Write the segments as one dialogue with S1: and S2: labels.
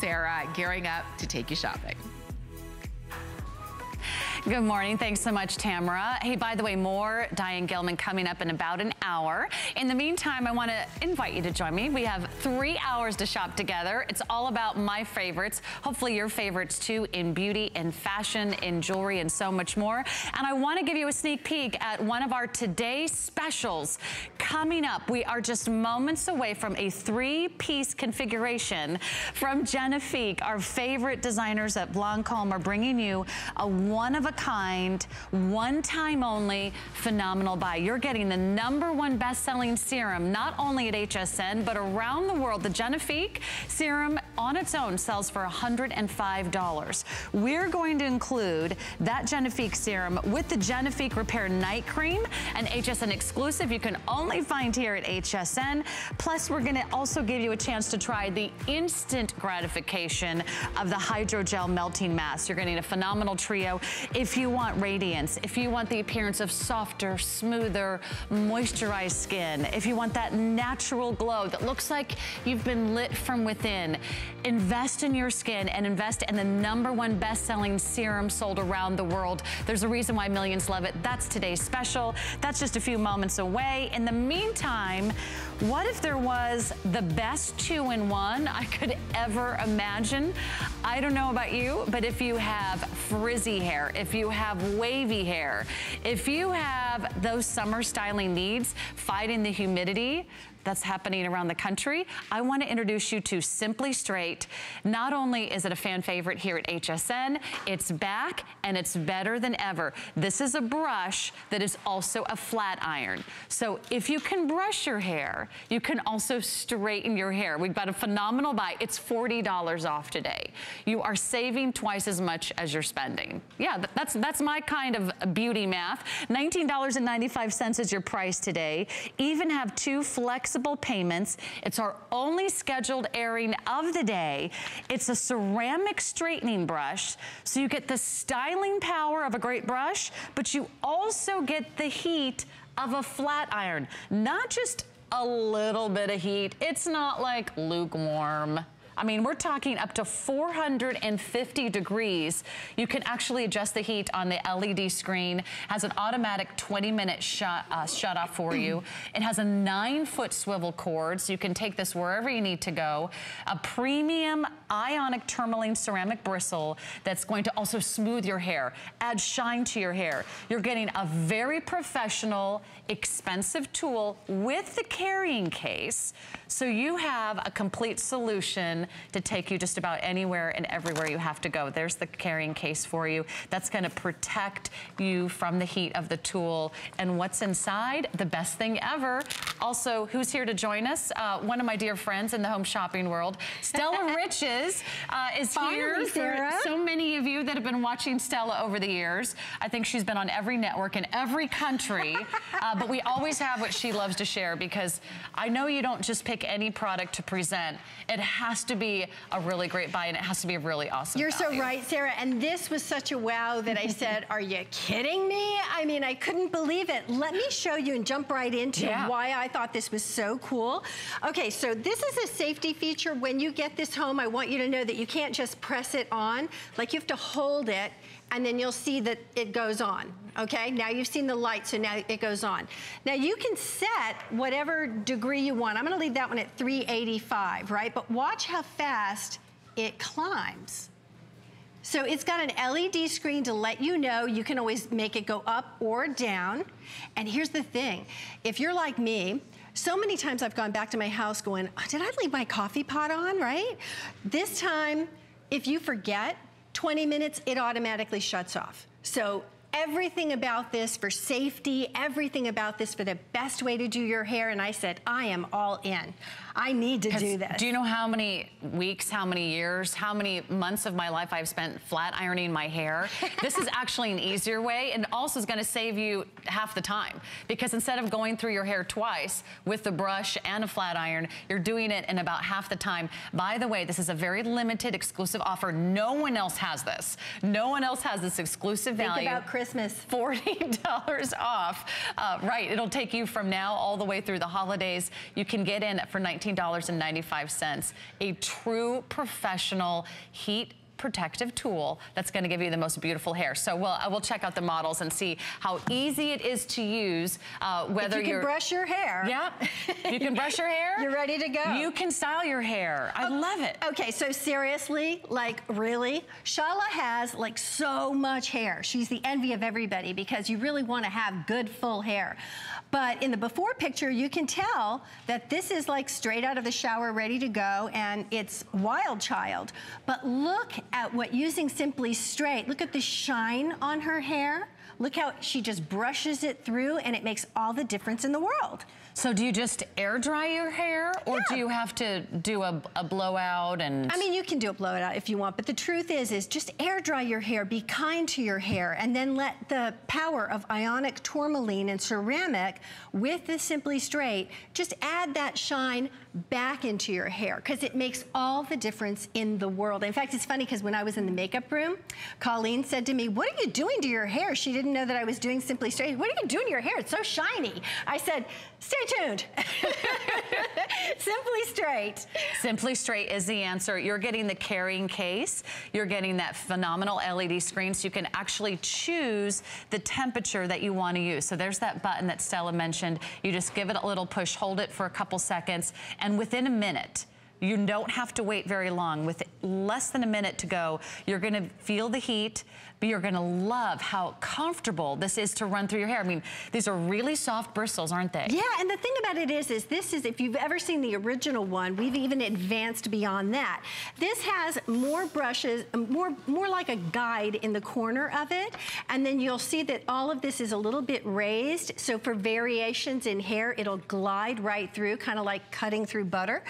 S1: Sarah, gearing up to take you shopping.
S2: Good morning. Thanks so much, Tamara. Hey, by the way, more Diane Gilman coming up in about an hour. In the meantime, I want to invite you to join me. We have three hours to shop together. It's all about my favorites, hopefully your favorites too, in beauty, in fashion, in jewelry, and so much more. And I want to give you a sneak peek at one of our today's specials. Coming up, we are just moments away from a three-piece configuration from Genifique. Our favorite designers at Lancome are bringing you a one of a kind, one time only, phenomenal buy. You're getting the number one best-selling serum, not only at HSN, but around the world. The Genifique serum on its own sells for $105. We're going to include that Genifique serum with the Genifique Repair Night Cream, an HSN exclusive you can only find here at HSN. Plus, we're gonna also give you a chance to try the instant gratification of the Hydrogel Melting Mask. You're getting a phenomenal trio. If you want radiance, if you want the appearance of softer, smoother, moisturized skin, if you want that natural glow that looks like you've been lit from within, invest in your skin and invest in the number one best-selling serum sold around the world. There's a reason why millions love it. That's today's special. That's just a few moments away. In the meantime, what if there was the best two-in-one I could ever imagine? I don't know about you, but if you have frizzy hair, if you have wavy hair, if you have those summer styling needs, fighting the humidity, that's happening around the country, I wanna introduce you to Simply Straight. Not only is it a fan favorite here at HSN, it's back and it's better than ever. This is a brush that is also a flat iron. So if you can brush your hair, you can also straighten your hair. We've got a phenomenal buy. It's $40 off today. You are saving twice as much as you're spending. Yeah, that's, that's my kind of beauty math. $19.95 is your price today. Even have two flexible flexible payments. It's our only scheduled airing of the day. It's a ceramic straightening brush, so you get the styling power of a great brush, but you also get the heat of a flat iron. Not just a little bit of heat. It's not like lukewarm. I mean, we're talking up to 450 degrees. You can actually adjust the heat on the LED screen. Has an automatic 20 minute shut, uh, shut off for you. It has a nine foot swivel cord, so you can take this wherever you need to go. A premium ionic tourmaline ceramic bristle that's going to also smooth your hair, add shine to your hair. You're getting a very professional, expensive tool with the carrying case. So you have a complete solution to take you just about anywhere and everywhere you have to go. There's the carrying case for you. That's gonna protect you from the heat of the tool. And what's inside? The best thing ever. Also, who's here to join us? Uh, one of my dear friends in the home shopping world, Stella Riches uh, is
S3: Finally,
S2: here for
S3: Sarah.
S2: so many of you that have been watching Stella over the years. I think she's been on every network in every country, uh, but we always have what she loves to share because I know you don't just pick any product to present. It has to be a really great buy and it has to be a really awesome
S3: You're so right, Sarah. And this was such a wow that I said, are you kidding me? I mean, I couldn't believe it. Let me show you and jump right into
S2: Yeah.
S3: why I thought this was so cool. Okay, so this is a safety feature. When you get this home, I want you to know that you can't just press it on. Like you have to hold it and then you'll see that it goes on, okay? Now you've seen the light, so now it goes on. Now you can set whatever degree you want. I'm gonna leave that one at 385, right? But watch how fast it climbs. So it's got an LED screen to let you know you can always make it go up or down. And here's the thing, if you're like me, so many times I've gone back to my house going, "Oh, did I leave my coffee pot on, right? This time, if you forget, 20 minutes, it automatically shuts off. So everything about this for safety, everything about this for the best way to do your hair. And I said, I am all in. I need to do this.
S2: Do you know how many weeks, how many years, how many months of my life I've spent flat ironing my hair? this is actually an easier way and also is gonna save you half the time because instead of going through your hair twice with the brush and a flat iron, you're doing it in about half the time. By the way, this is a very limited exclusive offer. No one else has this. No one else has this exclusive
S3: Think
S2: value.
S3: about Christmas.
S2: $40 off. Uh, right, it'll take you from now all the way through the holidays. You can get in for $19 $19.95. A true professional heat protective tool that's gonna give you the most beautiful hair. So we'll, uh, we'll check out the models and see how easy it is to use, uh, whether
S3: you can brush your hair.
S2: Yeah, you can brush your hair.
S3: You're ready to go.
S2: You can style your hair. I
S3: Oh,
S2: love it.
S3: Okay, so seriously, like really, Shala has like so much hair. She's the envy of everybody because you really want to have good full hair. But in the before picture, you can tell that this is like straight out of the shower, ready to go, and it's wild child. But look at what using Simply Straight, look at the shine on her hair. Look how she just brushes it through and it makes all the difference in the world.
S2: So do you just air dry your hair or
S3: Yeah.
S2: do you have to do a, a blowout and?
S3: I mean, you can do a blowout if you want, but the truth is, is just air dry your hair, be kind to your hair, and then let the power of ionic tourmaline and ceramic with the Simply Straight, just add that shine back into your hair because it makes all the difference in the world. In fact, it's funny because when I was in the makeup room, Colleen said to me, what are you doing to your hair? She didn't know that I was doing Simply Straight. What are you doing to your hair? It's so shiny. I said, stay tuned. Simply Straight.
S2: Simply Straight is the answer. You're getting the carrying case. You're getting that phenomenal LED screen so you can actually choose the temperature that you want to use. So there's that button that Stella mentioned. You just give it a little push, hold it for a couple seconds, and within a minute, you don't have to wait very long. With less than a minute to go, you're gonna feel the heat, but you're gonna love how comfortable this is to run through your hair. I mean, these are really soft bristles, aren't they?
S3: Yeah, and the thing about it is, is this is, if you've ever seen the original one, we've even advanced beyond that. This has more brushes, more, more like a guide in the corner of it, and then you'll see that all of this is a little bit raised, so for variations in hair, it'll glide right through, kind of like cutting through butter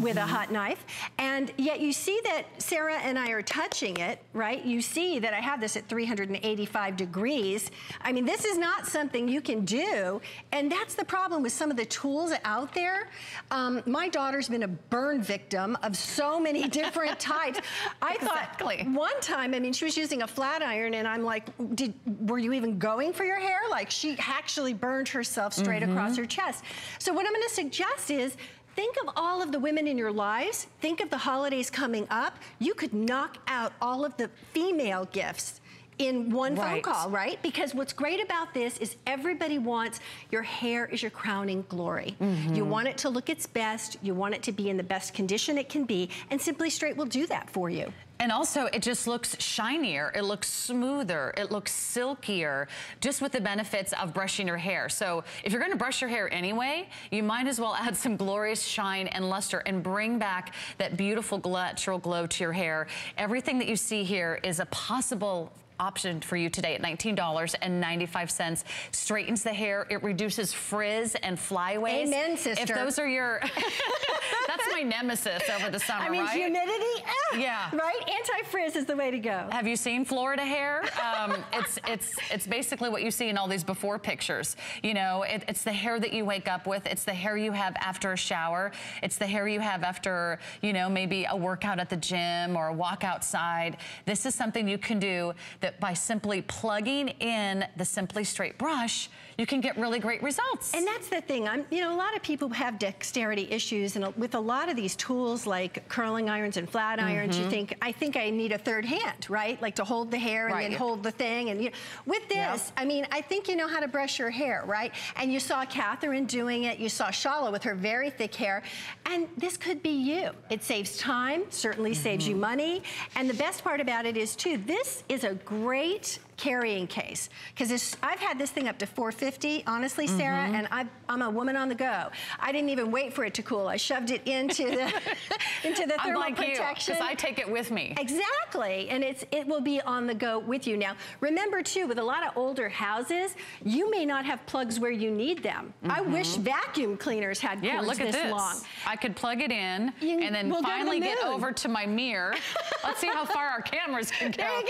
S3: with a mm-hmm. hot knife. And yet you see that Sarah and I are touching it, right? You see that I have this at 385 degrees. I mean, this is not something you can do. And that's the problem with some of the tools out there. Um, my daughter's been a burn victim of so many different types. I
S2: Exactly.
S3: thought one time, I mean, she was using a flat iron and I'm like, did, were you even going for your hair? Like she actually burned herself straight across her chest. So what I'm gonna suggest is Think of all of the women in your lives. Think of the holidays coming up. You could knock out all of the female gifts in one phone call, right? Because what's great about this is everybody wants your hair is your crowning glory. You mm-hmm. want it to look its best. You want it to be in the best condition it can be. And Simply Straight will do that for you.
S2: And also, it just looks shinier, it looks smoother, it looks silkier, just with the benefits of brushing your hair. So if you're gonna brush your hair anyway, you might as well add some glorious shine and luster and bring back that beautiful natural glow to your hair. Everything that you see here is a possible option for you today at $19.95. Straightens the hair, it reduces frizz and flyaways.
S3: Amen, sister.
S2: If those are your, that's my nemesis over the summer,
S3: I mean,
S2: right?
S3: humidity, ah,
S2: Yeah.
S3: right? Anti-frizz is the way to go.
S2: Have you seen Florida hair? Um, it's it's it's basically what you see in all these before pictures. You know, it, it's the hair that you wake up with. It's the hair you have after a shower. It's the hair you have after you know maybe a workout at the gym or a walk outside. This is something you can do that by simply plugging in the Simply Straight brush, you can get really great results.
S3: And that's the thing. I'm, you know, a lot of people have dexterity issues, and with a lot of these tools like curling irons and flat irons,
S2: Mm-hmm.
S3: you think, I think I need a third hand, right? Like to hold the hair and
S2: Right.
S3: then hold the thing. And you with this,
S2: Yep.
S3: I mean, I think you know how to brush your hair, right? And you saw Catherine doing it. You saw Shala with her very thick hair, and this could be you. It saves time, certainly saves
S2: Mm-hmm.
S3: you money, and the best part about it is too. This is a great carrying case because I've had this thing up to 450 honestly Sarah
S2: Mm-hmm.
S3: and i I'm a woman on the go I didn't even wait for it to cool I shoved it into the into the
S2: I'm
S3: thermal
S2: like you,
S3: protection
S2: because I take it with me.
S3: Exactly, and it's it will be on the go with you. Now, remember too, with a lot of older houses, you may not have plugs where you need them. I wish vacuum cleaners had
S2: Mm-hmm. Yeah,
S3: cords
S2: look at
S3: this,
S2: this.
S3: long.
S2: I could plug it in
S3: You-
S2: and then
S3: we'll to the
S2: finally get over to my mirror. Let's see how far our cameras can go.
S3: Go.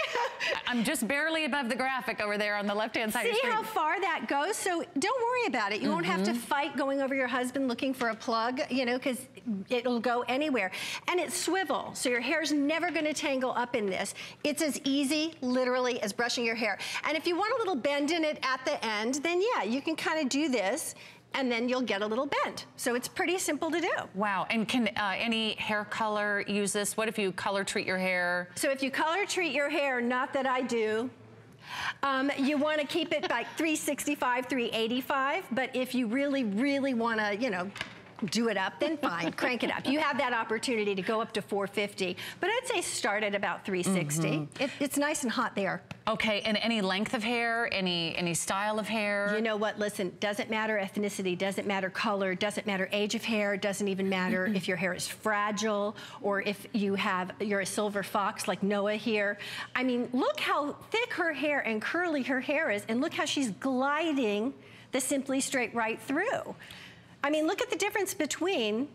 S2: I'm just barely above the graphic over there on the left-hand side
S3: See how far that goes? So don't worry about it. You won't have to
S2: Mm-hmm.
S3: fight going over your husband looking for a plug, you know, because it'll go anywhere. And it's swivel, so your hair's never gonna tangle up in this. It's as easy, literally, as brushing your hair. And if you want a little bend in it at the end, then yeah, you can kind of do this and then you'll get a little bend. So it's pretty simple to do.
S2: Wow, and can uh, any hair color use this? What if you color treat your hair?
S3: So if you color treat your hair, not that I do, um, you want to keep it like 365, 385, but if you really, really want to, you know, do it up, then fine, crank it up. You have that opportunity to go up to 450, but I'd say start at about 360. Mm -hmm. it, it's nice and hot there.
S2: Okay, and any length of hair, any any style of hair?
S3: You know what, listen, doesn't matter ethnicity, doesn't matter color, doesn't matter age of hair, doesn't even matter if your hair is fragile or if you have, you're a silver fox like Noah here. I mean, look how thick her hair and curly her hair is, and look how she's gliding the Simply Straight right through. I mean, look at the difference between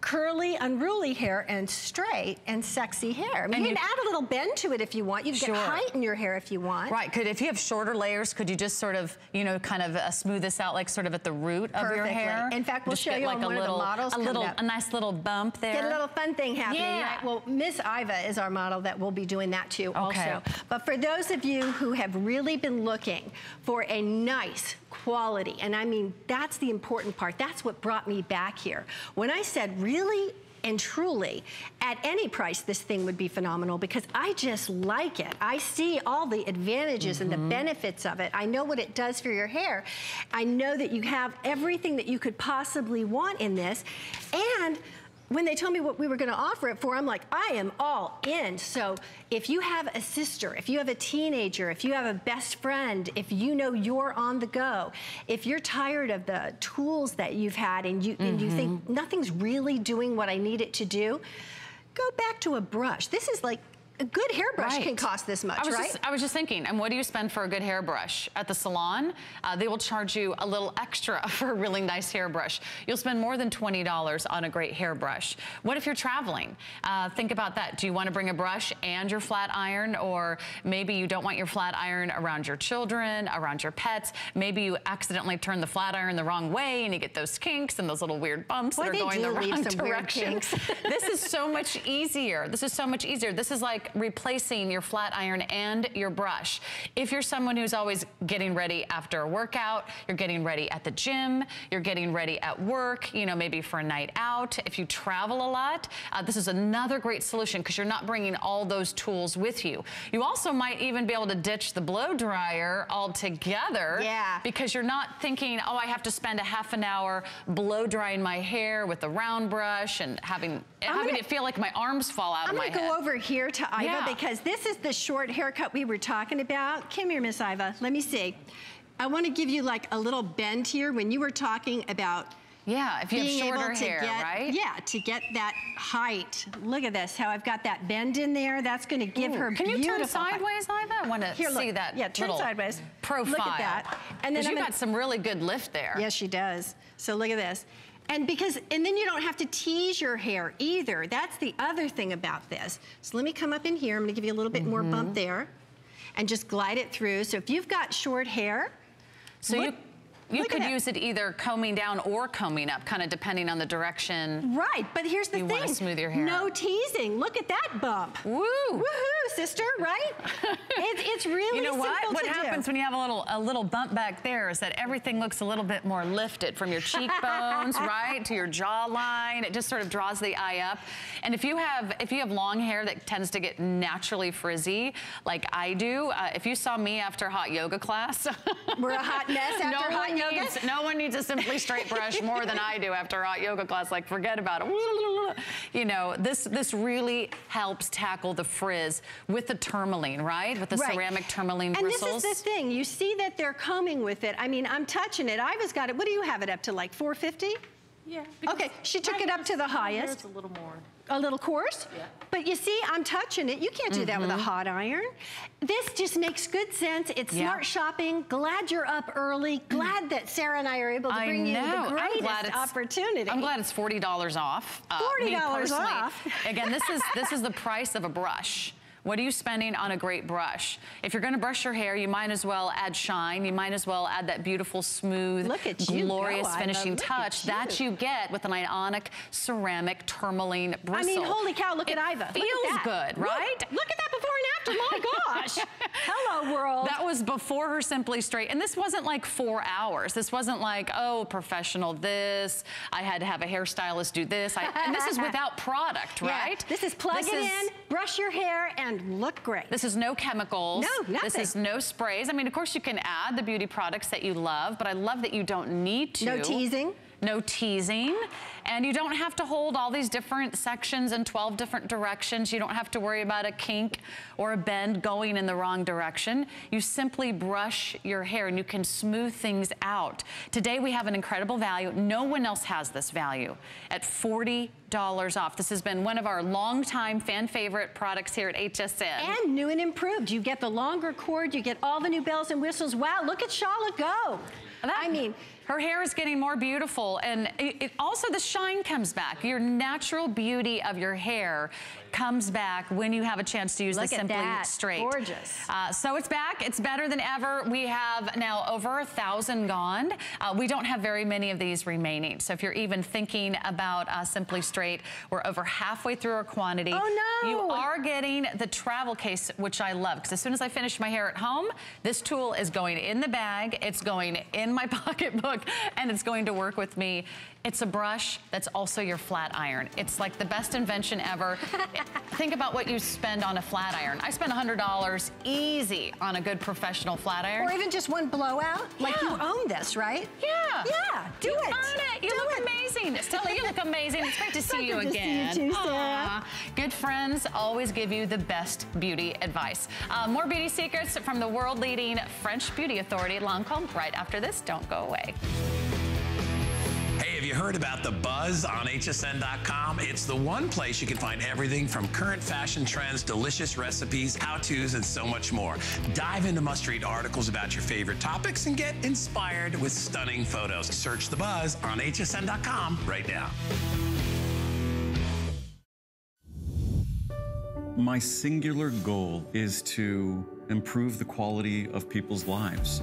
S3: curly, unruly hair and straight and sexy hair. I mean, and you can add a little bend to it if you want. You can sure. get height in your hair if you want.
S2: Right, could if you have shorter layers, could you just sort of, you know, kind of uh, smooth this out like sort of at the root
S3: Perfectly.
S2: of your hair?
S3: In fact, we'll
S2: just
S3: show you
S2: like
S3: on one
S2: little,
S3: of the models
S2: a little, a nice little bump there.
S3: Get a little fun thing happening.
S2: Yeah.
S3: Right? Well, Miss Iva is our model that will be doing that too
S2: okay.
S3: also. But for those of you who have really been looking for a nice quality, and I mean, that's the important part. That's what brought me back here. When I said, really and truly, at any price, this thing would be phenomenal because I just like it. I see all the advantages mm -hmm. and the mm-hmm. benefits of it. I know what it does for your hair. I know that you have everything that you could possibly want in this. And when they told me what we were gonna offer it for, I'm like, I am all in. So if you have a sister, if you have a teenager, if you have a best friend, if you know you're on the go, if you're tired of the tools that you've had and you, mm -hmm. and you think mm-hmm. nothing's really doing what I need it to do, go back to a brush. This is like a good hairbrush right. can cost this much,
S2: I
S3: right?
S2: Just, I was just thinking, and what do you spend for a good hairbrush? At the salon, uh, they will charge you a little extra for a really nice hairbrush. You'll spend more than $20 on a great hairbrush. What if you're traveling? Uh, think about that. Do you want to bring a brush and your flat iron, or maybe you don't want your flat iron around your children, around your pets. Maybe you accidentally turn the flat iron the wrong way and you get those kinks and those little weird bumps
S3: Boy,
S2: that are going the wrong
S3: direction.
S2: this is so much easier. This is so much easier. This is like replacing your flat iron and your brush. If you're someone who's always getting ready after a workout, you're getting ready at the gym, you're getting ready at work, you know, maybe for a night out. If you travel a lot, uh, this is another great solution because you're not bringing all those tools with you. You also might even be able to ditch the blow dryer altogether.
S3: Yeah.
S2: Because you're not thinking, oh, I have to spend a half an hour blow drying my hair with a round brush and having, having gonna, it feel like my arms fall out
S3: I'm
S2: of my
S3: head. I'm
S2: gonna
S3: go over here to Iva yeah. because this is the short haircut we were talking about. Come here, Miss Iva. Let me see. I want to give you like a little bend here when you were talking about
S2: yeah, if you have shorter hair,
S3: get,
S2: right?
S3: Yeah, to get that height. Look at this, how I've got that bend in there. That's going to give Ooh, her
S2: Can
S3: you
S2: turn sideways, Iva? I want to see
S3: look.
S2: that
S3: Yeah, turn sideways.
S2: Profile.
S3: Look at that.
S2: And then you got some really good lift there.
S3: Yes, she does. So look at this. And because, and then you don't have to tease your hair either. That's the other thing about this. So let me come up in here. I'm gonna give you a little bit mm -hmm. more bump mm-hmm. there and just glide it through. So if you've got short hair,
S2: so look, you you Look could use it either combing down or combing up, kind of depending on the direction.
S3: Right, but here's the
S2: you
S3: thing.
S2: You want to smooth your hair.
S3: No teasing. Look at that bump.
S2: Woo!
S3: Woohoo, sister, right? it, it's really
S2: You know what? What happens
S3: do.
S2: when you have a little a little bump back there is that everything looks a little bit more lifted from your cheekbones, right, to your jawline. It just sort of draws the eye up. And if you have if you have long hair that tends to get naturally frizzy, like I do, uh, if you saw me after hot yoga class,
S3: we're a hot mess after
S2: no
S3: hot
S2: needs, no one needs a simply straight brush more than I do after a hot yoga class. Like, forget about it. You know, this this really helps tackle the frizz with the tourmaline, right? With the
S3: right.
S2: ceramic tourmaline
S3: and
S2: bristles.
S3: And this is the thing. You see that they're combing with it. I mean, I'm touching it. Iva's got it. What do you have it up to, like 450?
S4: Yeah.
S3: Okay, she took it up to the highest.
S4: It's a little more
S3: a little coarse.
S4: Yeah.
S3: But you see, I'm touching it. You can't do mm -hmm. that with a mm-hmm. hot iron. This just makes good sense. It's yeah. smart shopping. Glad you're up early. Glad that Sarah and I are able to bring you the greatest opportunity.
S2: I'm glad it's $40 off.
S3: Uh, $40 off.
S2: again, this is this is the price of a brush. What are you spending on a great brush? If you're gonna brush your hair, you might as well add shine. You might as well add that beautiful, smooth, glorious
S3: go,
S2: finishing touch you. that you get with an ionic ceramic tourmaline bristle.
S3: I mean, holy cow, look
S2: it
S3: at Iva.
S2: feels good, right?
S3: Look, look, at that before and after. My gosh. Hello, world.
S2: That was before her Simply Straight. And this wasn't like four hours. This wasn't like, oh, professional this. I had to have a hairstylist do this. I, and this is without product, right?
S3: Yeah. This is plug this it is, in, brush your hair, and look great.
S2: This is no chemicals.
S3: No, nothing.
S2: This is no sprays. I mean, of course, you can add the beauty products that you love, but I love that you don't need to.
S3: No teasing
S2: no teasing. And you don't have to hold all these different sections in 12 different directions. You don't have to worry about a kink or a bend going in the wrong direction. You simply brush your hair and you can smooth things out. Today we have an incredible value. No one else has this value at 40 dollars off. This has been one of our longtime fan favorite products here at HSN.
S3: And new and improved. You get the longer cord, you get all the new bells and whistles. Wow, look at Charlotte go. I mean,
S2: her hair is getting more beautiful and it, it also the shine comes back. Your natural beauty of your hair comes back when you have a chance to use
S3: Look
S2: the Simply
S3: that.
S2: Straight.
S3: Gorgeous.
S2: Uh, so it's back. It's better than ever. We have now over a thousand gone. Uh, we don't have very many of these remaining. So if you're even thinking about uh, Simply Straight, we're over halfway through our quantity.
S3: Oh no!
S2: You are getting the travel case, which I love, because as soon as I finish my hair at home, this tool is going in the bag, it's going in my pocketbook, and it's going to work with me. It's a brush that's also your flat iron. It's like the best invention ever. Think about what you spend on a flat iron. I spend $100 easy on a good professional flat iron.
S3: Or even just one blowout. Yeah. Like you own this, right?
S2: Yeah.
S3: Yeah, do
S2: you
S3: it.
S2: own it. You
S3: do
S2: look
S3: it.
S2: amazing. Stella, you look amazing. It's great to see you again.
S3: See you too, Sarah.
S2: Good friends always give you the best beauty advice. Uh, more beauty secrets from the world-leading French beauty authority, Lancome, right after this. Don't go away.
S4: You heard about the buzz on hsn.com? It's the one place you can find everything from current fashion trends, delicious recipes, how-tos, and so much more. Dive into must-read articles about your favorite topics and get inspired with stunning photos. Search the buzz on hsn.com right now.
S5: My singular goal is to improve the quality of people's lives.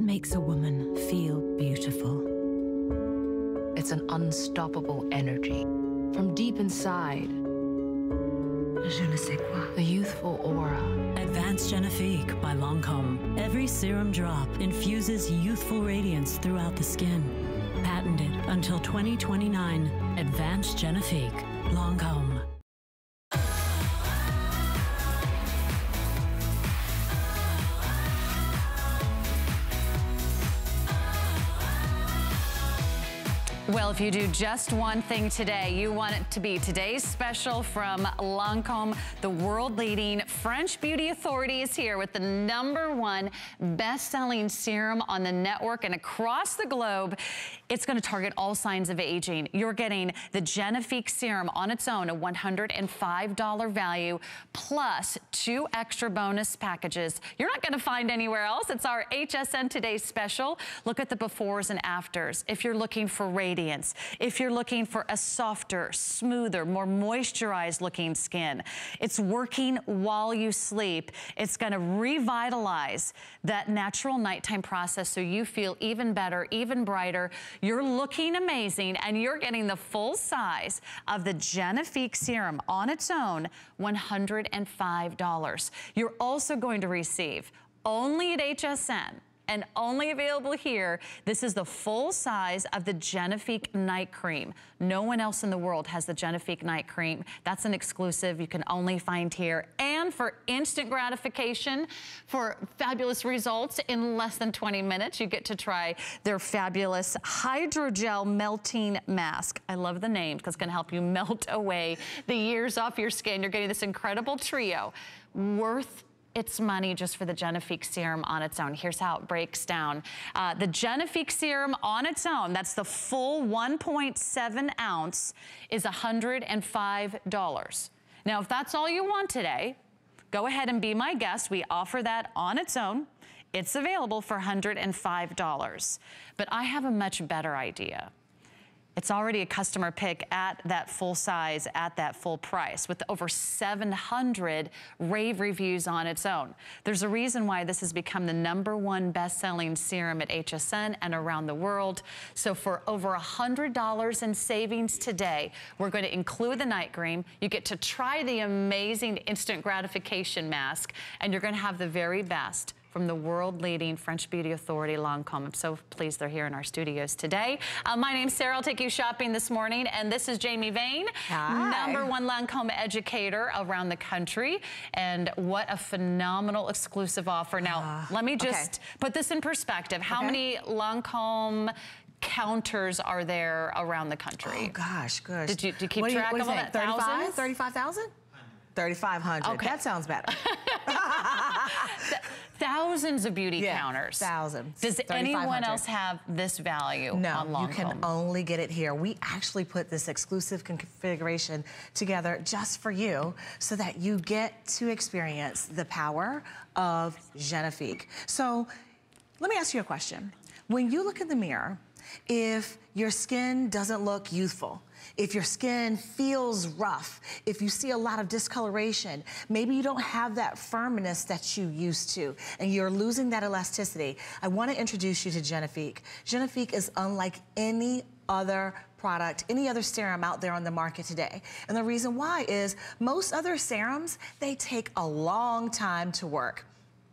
S6: What makes a woman feel beautiful?
S7: It's an unstoppable energy from deep inside.
S6: Je ne sais quoi.
S7: The youthful aura.
S6: Advanced Genifique by Lancome. Every serum drop infuses youthful radiance throughout the skin. Patented until 2029. Advanced Genifique. Lancome.
S2: Well, if you do just one thing today, you want it to be today's special from Lancome. The world-leading French beauty authority is here with the number one best-selling serum on the network and across the globe. It's going to target all signs of aging. You're getting the Genifique serum on its own, a $105 value, plus two extra bonus packages. You're not going to find anywhere else. It's our HSN Today special. Look at the befores and afters. If you're looking for radiance, radiance. If you're looking for a softer, smoother, more moisturized looking skin, it's working while you sleep. It's gonna revitalize that natural nighttime process so you feel even better, even brighter. You're looking amazing and you're getting the full size of the Genifique serum on its own, $105. You're also going to receive only at HSN and only available here. This is the full size of the Genifique Night Cream. No one else in the world has the Genifique Night Cream. That's an exclusive you can only find here. And for instant gratification, for fabulous results in less than 20 minutes, you get to try their fabulous Hydrogel Melting Mask. I love the name because it's going to help you melt away the years off your skin. You're getting this incredible trio worth it's money just for the Genifique serum on its own. Here's how it breaks down. Uh, the Genifique serum on its own, that's the full 1.7 ounce, is $105. Now, if that's all you want today, go ahead and be my guest. We offer that on its own. It's available for $105. But I have a much better idea. It's already a customer pick at that full size, at that full price, with over 700 rave reviews on its own. There's a reason why this has become the number one best-selling serum at HSN and around the world. So for over $100 in savings today, we're going to include the night cream. You get to try the amazing instant gratification mask, and you're going to have the very best from the world-leading French beauty authority Lancome. I'm so pleased they're here in our studios today. Uh, my name's Sarah. I'll take you shopping this morning, and this is Jamie Vane,
S8: Hi.
S2: number one Lancome educator around the country. And what a phenomenal exclusive offer. Now,
S8: Uh,
S2: let me
S8: okay.
S2: just put this in perspective. How
S8: Okay.
S2: many Lancome counters are there around the country?
S8: Oh gosh, gosh.
S2: Did you- did you keep
S8: do
S2: track of
S8: you
S2: all that?
S8: 35?
S2: Thousands?
S8: 35,000? 3,500.
S2: Okay.
S8: That sounds better.
S2: Thousands of beauty
S8: Yeah,
S2: counters.
S8: thousands.
S2: Does anyone
S8: 3,500.
S2: else have this value on
S8: No,
S2: Lancome?
S8: you can only get it here. We actually put this exclusive configuration together just for you so that you get to experience the power of Genifique. So let me ask you a question. When you look in the mirror, if your skin doesn't look youthful, if your skin feels rough, if you see a lot of discoloration, maybe you don't have that firmness that you used to, and you're losing that elasticity, I wanna introduce you to Genifique. Genifique is unlike any other product, any other serum out there on the market today. And the reason why is most other serums, they take a long time to work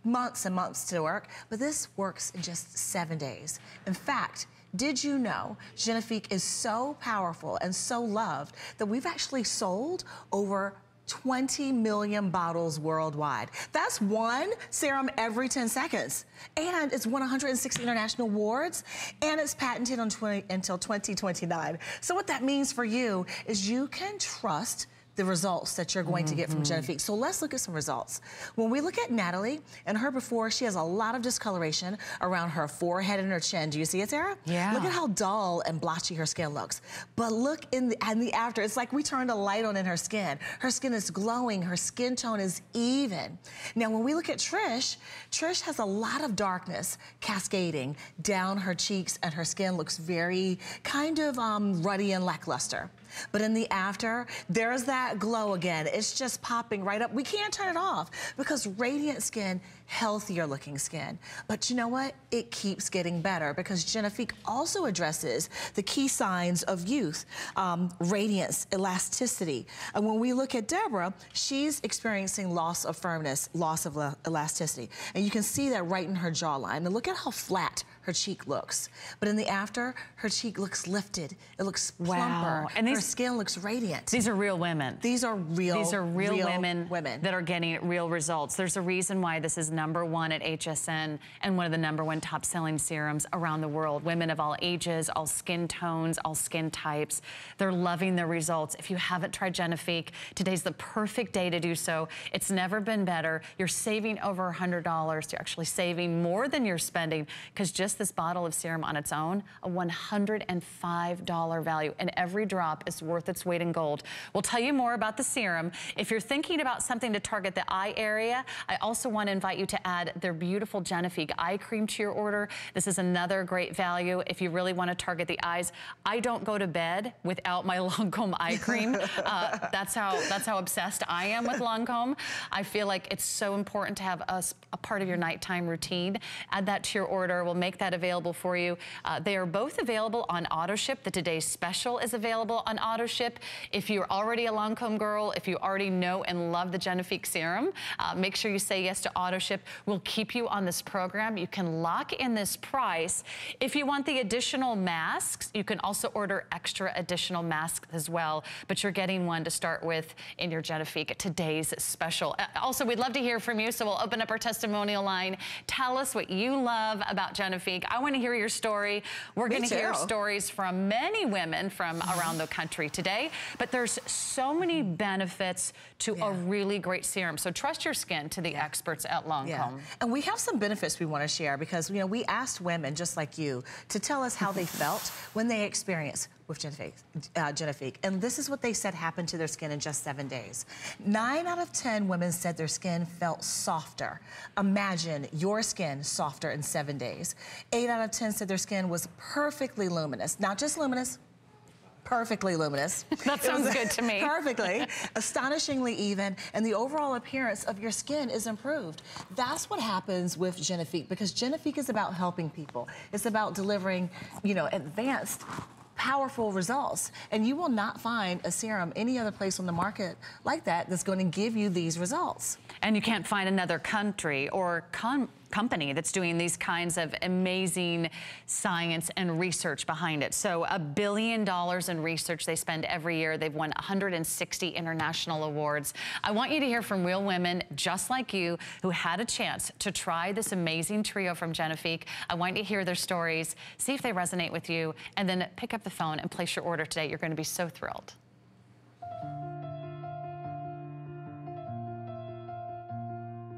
S8: months and months to work, but this works in just seven days. In fact, did you know Genifique is so powerful and so loved that we've actually sold over 20 million bottles worldwide. That's one serum every 10 seconds. And it's won 160 international awards and it's patented on 20, until 2029. So what that means for you is you can trust the results that you're going to get from Genifique. So let's look at some results. When we look at Natalie and her before, she has a lot of discoloration around her forehead and her chin. Do you see it, Sarah?
S2: Yeah.
S8: Look at how dull and blotchy her skin looks. But look in the, and the after, it's like we turned a light on in her skin. Her skin is glowing, her skin tone is even. Now, when we look at Trish, Trish has a lot of darkness cascading down her cheeks and her skin looks very kind of um, ruddy and lackluster. But in the after, there's that glow again. It's just popping right up. We can't turn it off because radiant skin, healthier looking skin. But you know what? It keeps getting better because Genifique also addresses the key signs of youth, um, radiance, elasticity. And when we look at Deborah, she's experiencing loss of firmness, loss of elasticity. And you can see that right in her jawline. And look at how flat her cheek looks. But in the after, her cheek looks lifted. It looks plumper.
S2: Wow. And
S8: her skin looks radiant.
S2: These are real women.
S8: These are real,
S2: These are real, women,
S8: women.
S2: that are getting real results. There's a reason why this is number one at HSN and one of the number one top selling serums around the world. Women of all ages, all skin tones, all skin types. They're loving their results. If you haven't tried Genifique, today's the perfect day to do so. It's never been better. You're saving over $100. You're actually saving more than you're spending because just this bottle of serum on its own, a $105 value. And every drop is worth its weight in gold. We'll tell you more about the serum. If you're thinking about something to target the eye area, I also want to invite you to add their beautiful Genifique eye cream to your order. This is another great value if you really want to target the eyes. I don't go to bed without my Lancome eye cream. Uh, that's how that's how obsessed I am with Lancome. I feel like it's so important to have a part of your nighttime routine. Add that to your order. We'll make that available for you. Uh, they are both available on auto ship. The today's special is available on auto ship. If you're already a Lancome girl, if you already know and love the Genifique serum, uh, make sure you say yes to auto ship. We'll keep you on this program. You can lock in this price. If you want the additional masks, you can also order extra additional masks as well, but you're getting one to start with in your Genifique today's special. Uh, Also, we'd love to hear from you, so we'll open up our testimonial line. Tell us what you love about Genifique. I want to hear your story. We're going to hear stories from many women from around the country today, but there's so many benefits to yeah. a really great serum. So trust your skin to the yeah. experts at Lancome. Yeah.
S8: And we have some benefits we want to share because, you know, we asked women just like you to tell us how they felt when they experienced with Genifique, uh. And this is what they said happened to their skin in just seven days. Nine out of 10 women said their skin felt softer. Imagine your skin softer in seven days. Eight out of 10 said their skin was perfectly luminous. Not just luminous, perfectly luminous.
S2: that sounds good to me.
S8: perfectly, astonishingly even, and the overall appearance of your skin is improved. That's what happens with Genifique because Genifique is about helping people. It's about delivering, you know, advanced powerful results. And you will not find a serum any other place on the market like that that's going to give you these results.
S2: And you can't find another country or company that's doing these kinds of amazing science and research behind it. So a billion dollars in research they spend every year. They've won 160 international awards. I want you to hear from real women just like you who had a chance to try this amazing trio from Genifique. I want you to hear their stories, see if they resonate with you, and then pick up the phone and place your order today. You're going to be so thrilled.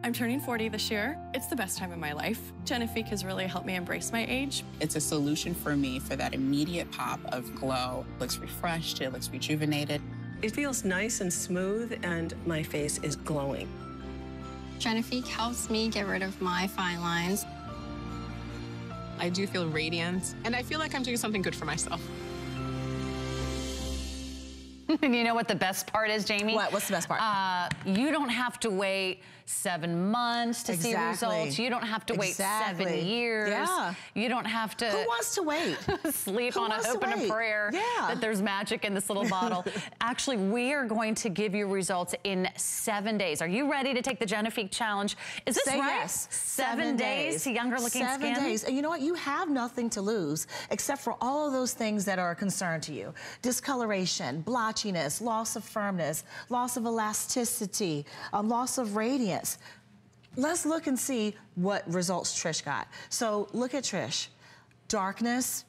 S9: I'm turning 40 this year. It's the best time of my life. Genifique has really helped me embrace my age.
S10: It's a solution for me for that immediate pop of glow. It looks refreshed, it looks rejuvenated.
S11: It feels nice and smooth, and my face is glowing.
S12: Genifique helps me get rid of my fine lines.
S13: I do feel radiant, and I feel like I'm doing something good for myself.
S2: And you know what the best part is, Jamie?
S8: What? What's the best part? Uh,
S2: you don't have to wait seven months to exactly. see results. You don't have to wait exactly. seven years. Yeah. You don't have to.
S8: Who wants to wait?
S2: sleep Who on a hope and a prayer yeah. that there's magic in this little bottle. Actually, we are going to give you results in seven days. Are you ready to take the Genifique challenge? Is this
S8: Say
S2: right?
S8: Yes.
S2: Seven, seven days. days to younger looking
S8: seven
S2: skin?
S8: Seven days. And you know what? You have nothing to lose except for all of those things that are a concern to you. Discoloration, loss of firmness, loss of elasticity, um, loss of radiance Let's look and see what results Trish got. So look at Trish. Darkness,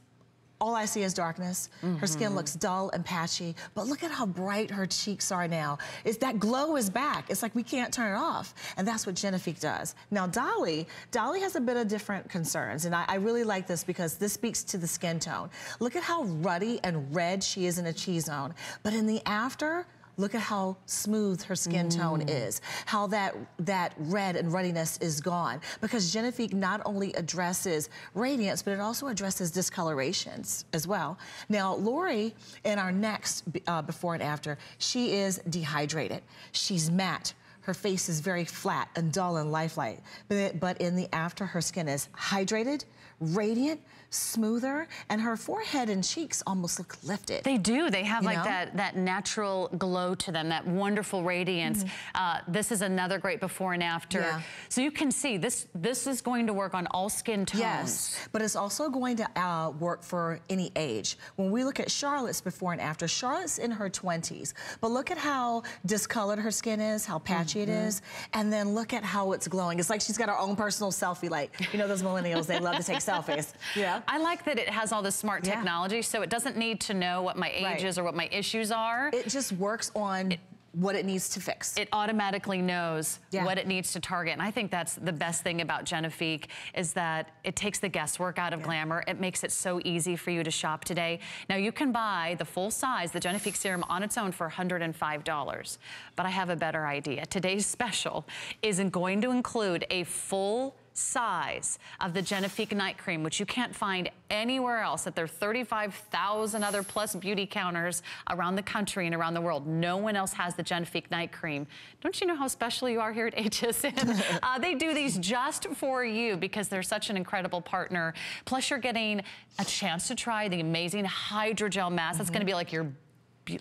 S8: all I see is darkness. Mm -hmm. Her skin mm-hmm. looks dull and patchy, but look at how bright her cheeks are now. Is that glow is back. It's like we can't turn it off. And that's what Genifique does. Now Dolly, Dolly has a bit of different concerns. And I, I really like this because this speaks to the skin tone. Look at how ruddy and red she is in a cheese zone. But in the after, Look at how smooth her skin mm. tone is, how that, that red and ruddiness is gone. Because Genifique not only addresses radiance, but it also addresses discolorations as well. Now, Lori, in our next uh, before and after, she is dehydrated. She's matte. Her face is very flat and dull and lifelike. But, but in the after, her skin is hydrated, radiant, smoother, and her forehead and cheeks almost look lifted.
S2: They do. They have you like know? that, that natural glow to them, that wonderful radiance. Mm -hmm. uh, this is another great before and after. Yeah. So you can see this, this is going to work on all skin tones.
S8: Yes, but it's also going to uh, work for any age. When we look at Charlotte's before and after, Charlotte's in her 20s, but look at how discolored her skin is, how patchy mm -hmm. it mm-hmm. and then look at how it's glowing. It's like she's got her own personal selfie, like, you know those millennials, they love to take selfies. Yeah.
S2: I like that it has all this smart yeah. technology, so it doesn't need to know what my age right. is or what my issues are.
S8: It just works on it, what it needs to fix.
S2: It automatically knows yeah. what it needs to target. And I think that's the best thing about Genifique is that it takes the guesswork out of yeah. glamour. It makes it so easy for you to shop today. Now you can buy the full size, the Genifique serum on its own for $105. But I have a better idea. Today's special isn't going to include a full size of the Genifique night cream, which you can't find anywhere else at their 35,000 other plus beauty counters around the country and around the world. No one else has the Genifique night cream. Don't you know how special you are here at HSN? uh, they do these just for you because they're such an incredible partner. Plus you're getting a chance to try the amazing hydrogel mask. Mm -hmm. That's gonna be like your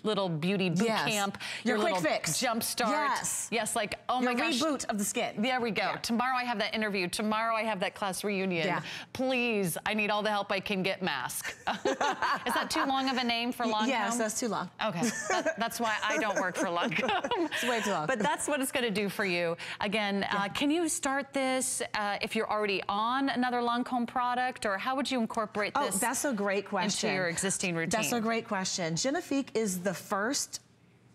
S2: little beauty boot
S8: Yes.
S2: camp.
S8: Your quick fix.
S2: Jump start.
S8: Yes.
S2: Yes, like, oh
S8: Your
S2: my gosh.
S8: reboot of the skin.
S2: There we go. Tomorrow I have that interview. Tomorrow I have that class reunion.
S8: Yeah.
S2: Please, I need all the help I can get mask. Is that too long of a name for Lancome?
S8: Yes, that's too long.
S2: Okay, that, that's why I don't work for Lancome.
S8: It's way too long.
S2: But that's what it's going to do for you. Again, uh, can you start this uh, if you're already on another Lancome product, or how would you incorporate
S8: Oh,
S2: this?
S8: that's a great question.
S2: Into your existing routine.
S8: That's a great question. Genifique is the first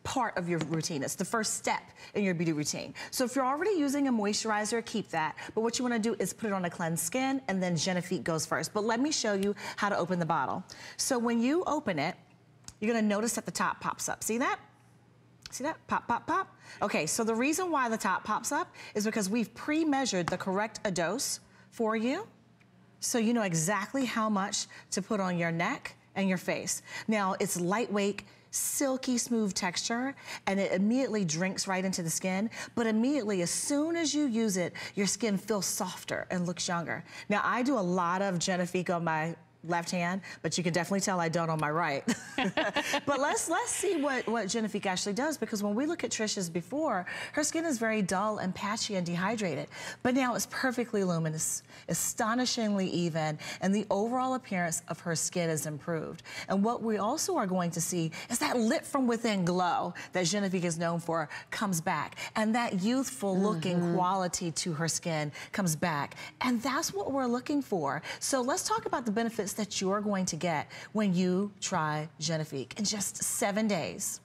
S8: part of your routine. It's the first step in your beauty routine. So if you're already using a moisturizer, keep that. But what you wanna do is put it on a cleansed skin and then Genifique goes first. But let me show you how to open the bottle. So when you open it, you're gonna notice that the top pops up. See that? See that? Pop, pop, pop. Okay, so the reason why the top pops up is because we've pre-measured the correct dose for you. So you know exactly how much to put on your neck and your face. Now, it's lightweight, silky smooth texture, and it immediately drinks right into the skin. But immediately, as soon as you use it, your skin feels softer and looks younger. Now, I do a lot of Genifique on my left hand, but you can definitely tell I don't on my right. but let's let's see what, what Genifique actually does because when we look at Trisha's before, her skin is very dull and patchy and dehydrated. But now it's perfectly luminous, astonishingly even, and the overall appearance of her skin is improved. And what we also are going to see is that lit from within glow that Genifique is known for comes back. And that youthful looking
S2: Mm-hmm.
S8: quality to her skin comes back. And that's what we're looking for. So let's talk about the benefits that you're going to get when you try Genifique. In just seven days,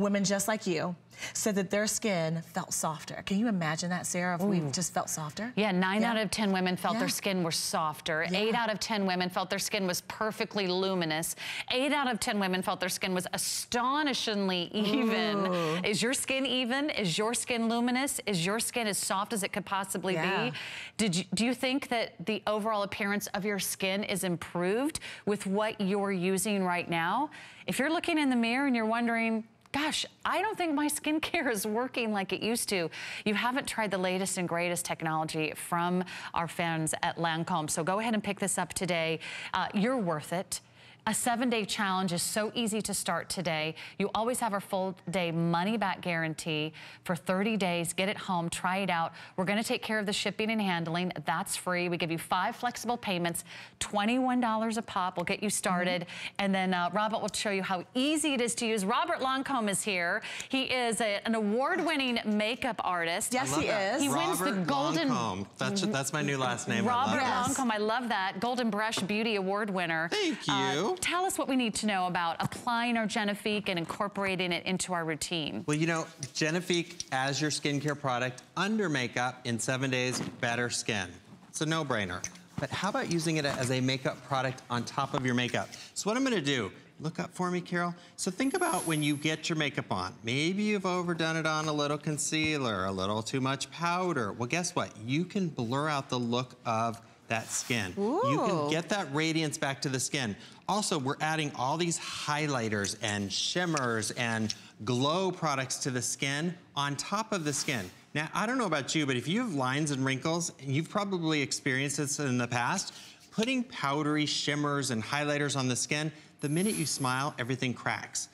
S8: women just like you said that their skin felt softer. Can you imagine that, Sarah, if we just felt softer?
S2: Yeah, nine
S8: Yeah.
S2: out of 10 women felt
S8: Yeah.
S2: their skin was softer. Eight out of 10 women felt their skin was perfectly luminous. Eight out of 10 women felt their skin was astonishingly even.
S8: Ooh.
S2: Is your skin even? Is your skin luminous? Is your skin as soft as it could possibly
S8: Yeah.
S2: be? Did you, do you think that the overall appearance of your skin is improved with what you're using right now? If you're looking in the mirror and you're wondering, Gosh, I don't think my skincare is working like it used to. You haven't tried the latest and greatest technology from our friends at Lancome. So go ahead and pick this up today. Uh, you're worth it. A seven-day challenge is so easy to start today. You always have our full day money back guarantee for 30 days. Get it home, try it out. We're gonna take care of the shipping and handling. That's free. We give you five flexible payments, $21 a pop. We'll get you started. And then uh, Robert will show you how easy it is to use. Robert Lancome is here. He is a- an award-winning makeup artist.
S8: Yes, he is.
S2: He wins the Golden...
S14: Lancome. That's, that's my new last name.
S2: Robert
S14: love it.
S2: Lancome, I love that. Golden Brush Beauty Award winner.
S14: Thank
S2: Uh,
S14: you.
S2: tell us what we need to know about applying our Genifique and incorporating it into our routine.
S14: Well, you know, Genifique as your skincare product under makeup in seven days, better skin. It's a no-brainer. But how about using it as a makeup product on top of your makeup? So what I'm gonna do, look up for me, Carol. So think about when you get your makeup on. Maybe you've overdone it on a little concealer, a little too much powder. Well, guess what? You can blur out the look of that skin. You can get that radiance back to the skin. Also, we're adding all these highlighters and shimmers and glow products to the skin on top of the skin. Now, I don't know about you, but if you have lines and wrinkles, and you've probably experienced this in the past, putting powdery shimmers and highlighters on the skin, the minute you smile, everything cracks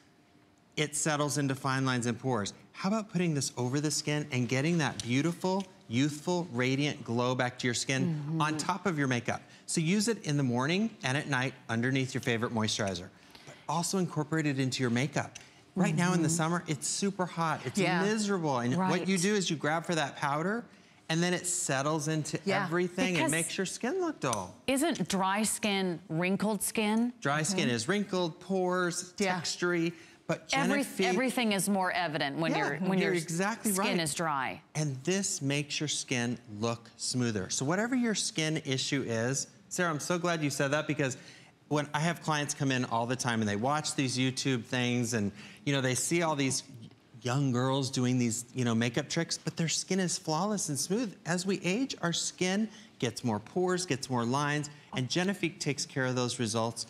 S14: it settles into fine lines and pores. How about putting this over the skin and getting that beautiful, youthful, radiant glow back to your skin mm-hmm. on top of your makeup? So use it in the morning and at night underneath your favorite moisturizer. But also incorporate it into your makeup. Right now in the mm-hmm. summer, it's super hot. It's
S2: Yeah.
S14: miserable. And what you do is you grab for that powder and then it settles into
S2: Yeah.
S14: everything
S2: Because-
S14: and makes your skin look dull.
S2: Isn't dry skin wrinkled skin?
S14: Dry skin mm-hmm. is wrinkled, pores,
S2: Yeah.
S14: textury, but
S2: Every, everything is more evident when,
S14: Yeah,
S2: you're, when
S14: you're
S2: your
S14: exactly
S2: skin
S14: right.
S2: is dry.
S14: And this makes your skin look smoother. So whatever your skin issue is, Sarah, I'm so glad you said that because when I have clients come in all the time and they watch these YouTube things and you know they see all these young girls doing these you know makeup tricks, but their skin is flawless and smooth. As we age, our skin gets more pores, gets more lines, and Genifique takes care of those results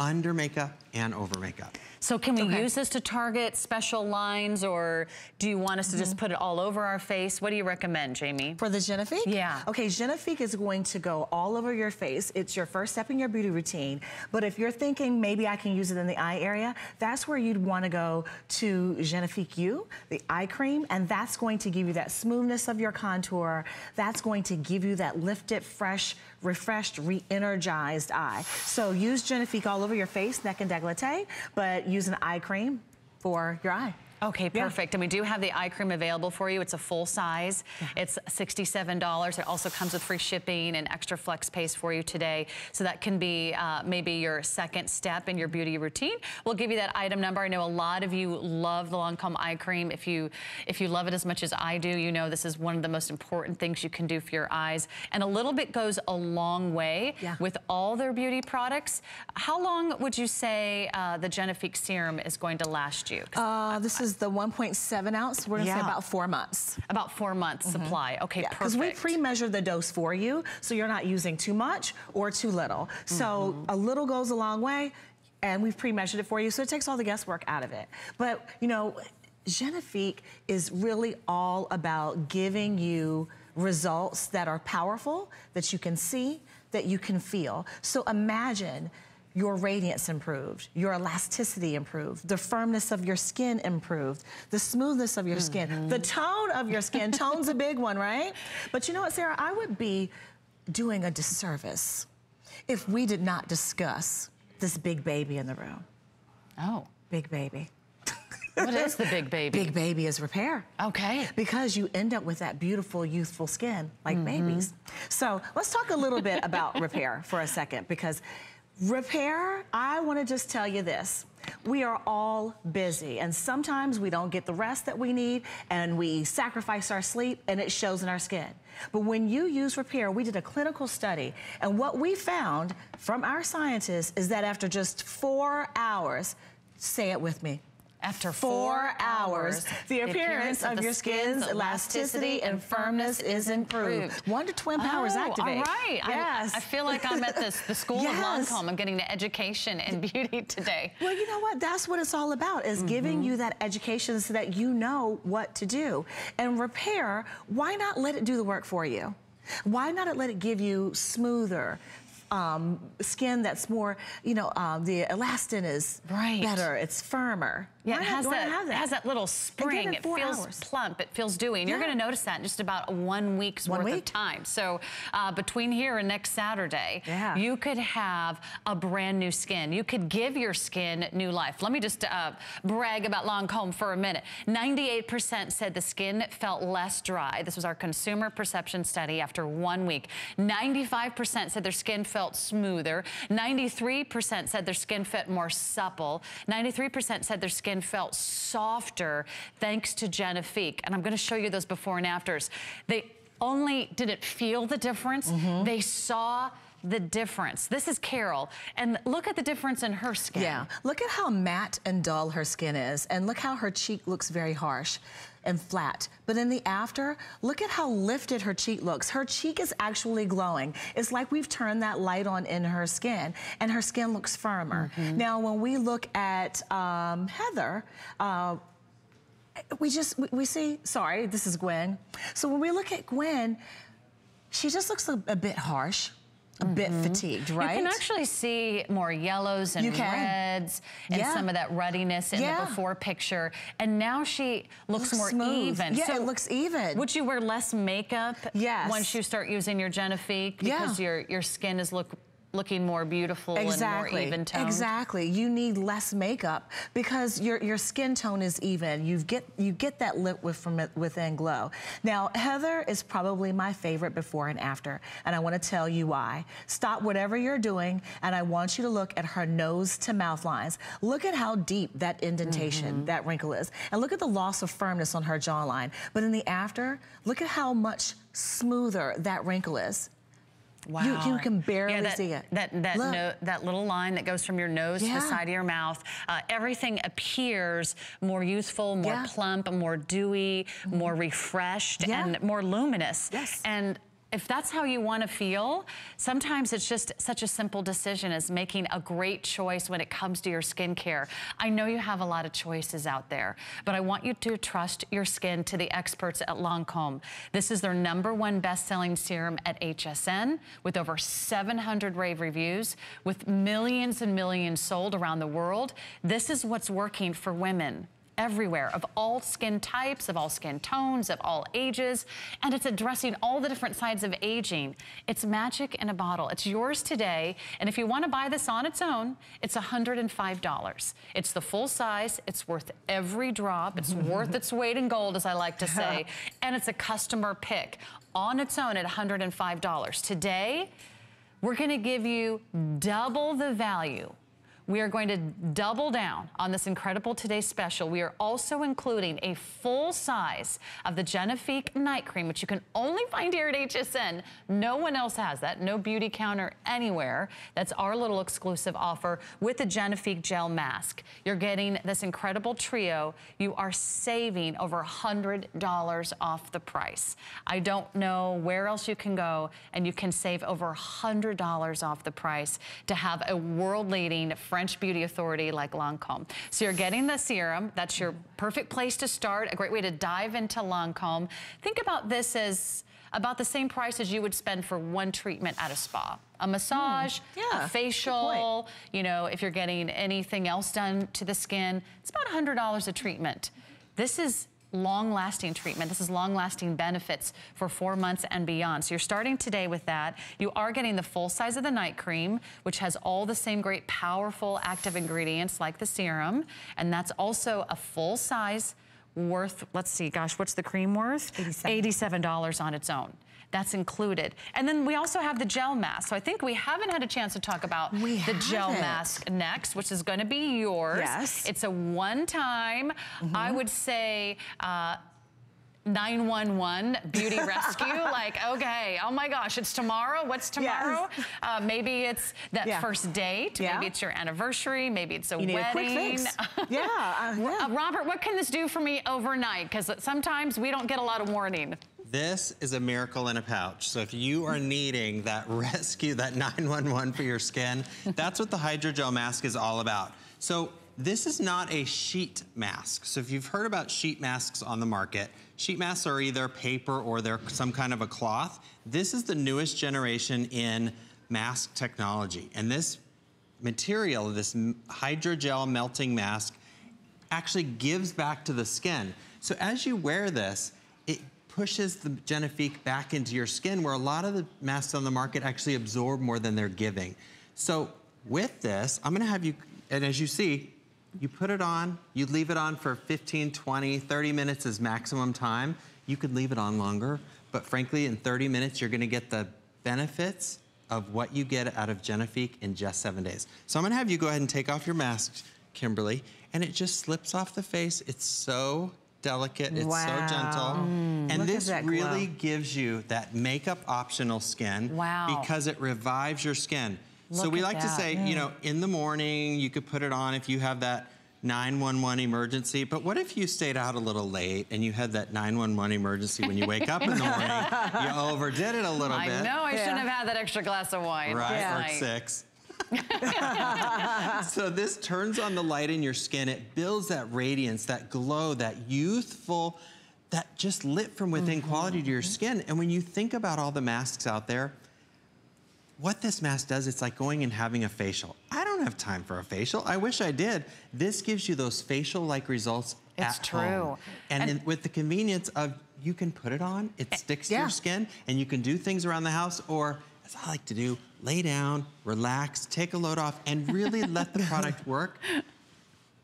S14: under makeup and over makeup.
S2: So can we okay. use this to target special lines or do you want us to mm -hmm. just mm-hmm. put it all over our face? What do you recommend, Jamie?
S8: For the Genifique?
S2: Yeah.
S8: Okay, Genifique is going to go all over your face. It's your first step in your beauty routine. But if you're thinking maybe I can use it in the eye area, that's where you'd want to go to Genifique Yeux, the eye cream, and that's going to give you that smoothness of your contour. That's going to give you that lifted, fresh, refreshed, re-energized eye. So use Genifique all over your face, neck and decollete, but use an eye cream for your eye.
S2: Okay, perfect. Yeah. And we do have the eye cream available for you. It's a full size. Yeah. It's $67. It also comes with free shipping and extra flex space for you today. So that can be uh, maybe your second step in your beauty routine. We'll give you that item number. I know a lot of you love the Lancome eye cream. If you if you love it as much as I do, you know this is one of the most important things you can do for your eyes. And a little bit goes a long way yeah. with all their beauty products. How long would you say uh, the Genifique serum is going to last you?
S8: Uh, this is is the 1.7 ounce. We're gonna yeah. say about four months.
S2: About four months mm -hmm. supply. Okay, yeah,
S8: Because we pre-measure the dose for you, so you're not using too much or too little. Mm -hmm. So mm-hmm. a little goes a long way, and we've pre-measured it for you, so it takes all the guesswork out of it. But, you know, Genifique is really all about giving you results that are powerful, that you can see, that you can feel. So imagine your radiance improved, your elasticity improved, the firmness of your skin improved, the smoothness of your mm -hmm. skin, mm-hmm. the tone of your skin. Tone's a big one, right? But you know what, Sarah? I would be doing a disservice if we did not discuss this big baby in the room.
S2: Oh.
S8: Big baby.
S2: What is the big baby?
S8: Big baby is repair.
S2: Okay.
S8: Because you end up with that beautiful, youthful skin like mm -hmm. babies. So let's talk a little bit about repair for a second because Repair, I want to just tell you this. We are all busy and sometimes we don't get the rest that we need and we sacrifice our sleep and it shows in our skin. But when you use repair, we did a clinical study and what we found from our scientists is that after just four hours, say it with me,
S2: after four, hours,
S8: the appearance, of, of your skin's elasticity and firmness is improved. One to twin powers
S2: oh,
S8: activate.
S2: All right. Yes. I, I, feel like I'm at this, the School yes. of Lancome. I'm getting the education in beauty today.
S8: Well, you know what? That's what it's all about, is mm -hmm. giving you that education so that you know what to do. And repair, why not let it do the work for you? Why not let it give you smoother, um, skin that's more, you know, uh, the elastin is right. better, it's firmer.
S2: Yeah, it has that, that? It has that little spring. It, it feels hours. plump. It feels dewy. And yeah. you're going to notice that in just about one week's one worth week? of time. So uh, between here and next Saturday, yeah. you could have a brand new skin. You could give your skin new life. Let me just uh, brag about Lancome for a minute. 98% said the skin felt less dry. This was our consumer perception study after one week. 95% said their skin felt smoother. 93% said their skin felt more supple. 93% said their skin skin felt softer thanks to Genifique. And I'm gonna show you those before and afters. They only didn't feel the difference, mm -hmm. they saw the difference. This is Carol, and look at the difference in her skin.
S8: Yeah, look at how matte and dull her skin is, and look how her cheek looks very harsh and flat. But in the after, look at how lifted her cheek looks. Her cheek is actually glowing. It's like we've turned that light on in her skin, and her skin looks firmer. Mm -hmm. Now, when we look at um, Heather, uh, we just, we, we, see, sorry, this is Gwen. So when we look at Gwen, she just looks a, a bit harsh a mm -hmm. bit mm-hmm. fatigued, right?
S2: You can actually see more yellows and reds and yeah. some of that ruddiness in yeah. the before picture. And now she looks, looks more smooth. even.
S8: Yeah, so it looks even.
S2: Would you wear less makeup yes. once you start using your Genifique because yeah. your, your skin is look looking more beautiful exactly. and more even toned.
S8: Exactly. You need less makeup because your your skin tone is even. You get you get that lit with from within glow. Now, Heather is probably my favorite before and after, and I want to tell you why. Stop whatever you're doing, and I want you to look at her nose to mouth lines. Look at how deep that indentation, mm -hmm. that wrinkle is, and look at the loss of firmness on her jawline. But in the after, look at how much smoother that wrinkle is. Wow. You, you can barely
S2: yeah, that,
S8: see it.
S2: That, that, no, that little line that goes from your nose yeah. to the side of your mouth, uh, everything appears more youthful, more yeah. plump, more dewy, more refreshed, and more luminous.
S8: Yes.
S2: And if that's how you want to feel, sometimes it's just such a simple decision as making a great choice when it comes to your skincare. I know you have a lot of choices out there, but I want you to trust your skin to the experts at Lancome. This is their number one best-selling serum at HSN with over 700 rave reviews, with millions and millions sold around the world. This is what's working for women everywhere of all skin types, of all skin tones, of all ages, and it's addressing all the different sides of aging. It's magic in a bottle. It's yours today, and if you want to buy this on its own, it's $105. It's the full size. It's worth every drop. It's worth its weight in gold, as I like to say, and it's a customer pick on its own at $105. Today, we're going to give you double the value we are going to double down on this incredible Today special. We are also including a full size of the Genifique Night Cream, which you can only find here at HSN. No one else has that. No beauty counter anywhere. That's our little exclusive offer with the Genifique Gel Mask. You're getting this incredible trio. You are saving over $100 off the price. I don't know where else you can go and you can save over $100 off the price to have a world-leading French beauty authority like Lancome. So you're getting the serum. That's your perfect place to start, a great way to dive into Lancome. Think about this as about the same price as you would spend for one treatment at a spa. A massage, mm, yeah, a facial, you know, if you're getting anything else done to the skin, it's about $100 a treatment. This is long-lasting treatment. This is long-lasting benefits for four months and beyond. So you're starting today with that. You are getting the full size of the night cream, which has all the same great powerful active ingredients like the serum. And that's also a full size worth, let's see, gosh, what's the cream worth? 87, $87 on its own. That's included. And then we also have the gel mask. So I think we haven't had a chance to talk about we the haven't. gel mask next, which is gonna be yours.
S8: Yes.
S2: It's a one-time, mm -hmm. I would say, uh, 911 beauty rescue. like, okay, oh my gosh, it's tomorrow. What's tomorrow? Yes. Uh, maybe it's that yeah. first date. Yeah. Maybe it's your anniversary. Maybe it's a
S8: you
S2: wedding.
S8: yeah, uh, yeah.
S2: Uh, Robert, what can this do for me overnight? Because sometimes we don't get a lot of warning.
S14: This is a miracle in a pouch. So if you are needing that rescue, that 911 for your skin, that's what the hydrogel mask is all about. So this is not a sheet mask. So if you've heard about sheet masks on the market, sheet masks are either paper or they're some kind of a cloth. This is the newest generation in mask technology. And this material, this hydrogel melting mask, actually gives back to the skin. So as you wear this, pushes the Genifique back into your skin where a lot of the masks on the market actually absorb more than they're giving. So with this, I'm gonna have you, and as you see, you put it on, you leave it on for 15, 20, 30 minutes is maximum time. You could leave it on longer, but frankly, in 30 minutes, you're gonna get the benefits of what you get out of Genifique in just seven days. So I'm gonna have you go ahead and take off your mask, Kimberly, and it just slips off the face. It's so delicate. It's wow. so gentle. Mm, and this really gives you that makeup optional skin
S2: wow.
S14: because it revives your skin. Look so we like that. to say, mm. you know, in the morning, you could put it on if you have that 911 emergency, but what if you stayed out a little late and you had that 911 emergency when you wake up in the morning? You overdid it a little
S2: I
S14: bit.
S2: I know I yeah. shouldn't have had that extra glass of wine.
S14: Right, yeah. or six. so this turns on the light in your skin. It builds that radiance, that glow, that youthful, that just lit from within mm -hmm. quality to your skin. And when you think about all the masks out there, what this mask does, it's like going and having a facial. I don't have time for a facial. I wish I did. This gives you those facial-like results
S2: it's
S14: at
S2: true.
S14: home. And, and in, with the convenience of you can put it on, it sticks yeah. to your skin, and you can do things around the house, or as I like to do, lay down, relax, take a load off, and really let the product work.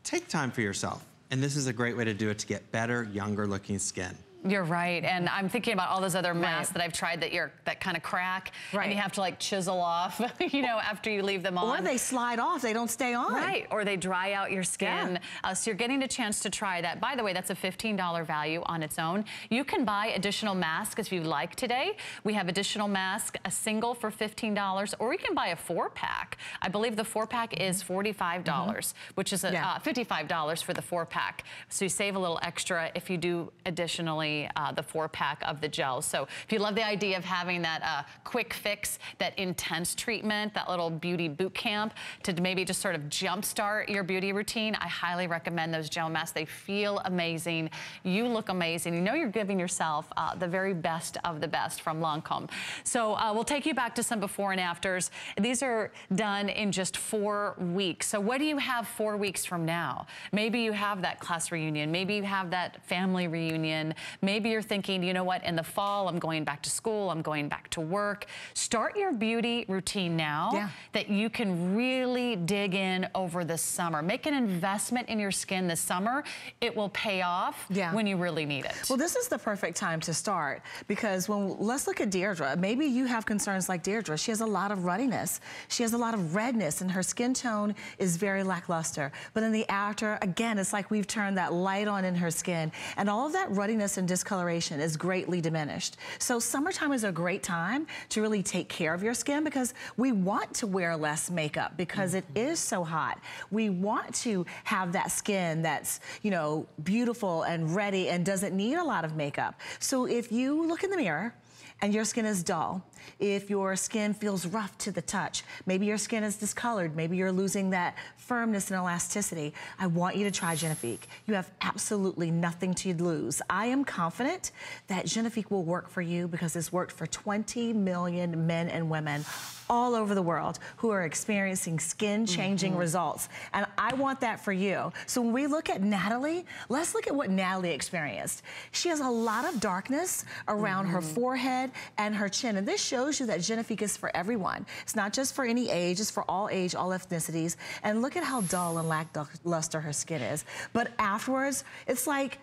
S14: Take time for yourself. And this is a great way to do it to get better, younger looking skin.
S2: You're right, and I'm thinking about all those other masks right. that I've tried that you're that kind of crack, right. and you have to like chisel off, you know, after you leave them on.
S8: Or they slide off, they don't stay on.
S2: Right, or they dry out your skin. Yeah. Uh, so you're getting a chance to try that. By the way, that's a $15 value on its own. You can buy additional masks if you like today. We have additional masks, a single for $15, or you can buy a four pack. I believe the four pack is $45, mm -hmm. which is a, yeah. uh, $55 for the four pack. So you save a little extra if you do additionally uh, the four pack of the gel. So if you love the idea of having that uh, quick fix, that intense treatment, that little beauty boot camp to maybe just sort of jumpstart your beauty routine, I highly recommend those gel masks. They feel amazing. You look amazing. You know you're giving yourself uh, the very best of the best from Lancome. So uh, we'll take you back to some before and afters. These are done in just four weeks. So what do you have four weeks from now? Maybe you have that class reunion. Maybe you have that family reunion. Maybe you're thinking, you know what, in the fall, I'm going back to school, I'm going back to work. Start your beauty routine now
S8: Yeah.
S2: that you can really dig in over the summer. Make an investment in your skin this summer. It will pay off
S8: Yeah.
S2: when you really need it.
S8: Well, this is the perfect time to start because when let's look at Deirdre. Maybe you have concerns like Deirdre. She has a lot of ruddiness. She has a lot of redness, and her skin tone is very lackluster. But in the after, again, it's like we've turned that light on in her skin, and all of that ruddiness and discoloration is greatly diminished. So summertime is a great time to really take care of your skin because we want to wear less makeup because it mm-hmm. is so hot. We want to have that skin that's, you know, beautiful and ready and doesn't need a lot of makeup. So if you look in the mirror and your skin is dull, if your skin feels rough to the touch, maybe your skin is discolored, maybe you're losing that firmness and elasticity, I want you to try Genifique. You have absolutely nothing to lose. I am confident that Genifique will work for you because it's worked for 20 million men and women all over the world who are experiencing skin-changing
S2: Mm-hmm.
S8: results. And I want that for you. So when we look at Natalie, let's look at what Natalie experienced. She has a lot of darkness around her
S2: Mm-hmm.
S8: forehead and her chin. And this shows you that Genifique is for everyone. It's not just for any age, it's for all age, all ethnicities. And look at how dull and lackluster her skin is. But afterwards, it's like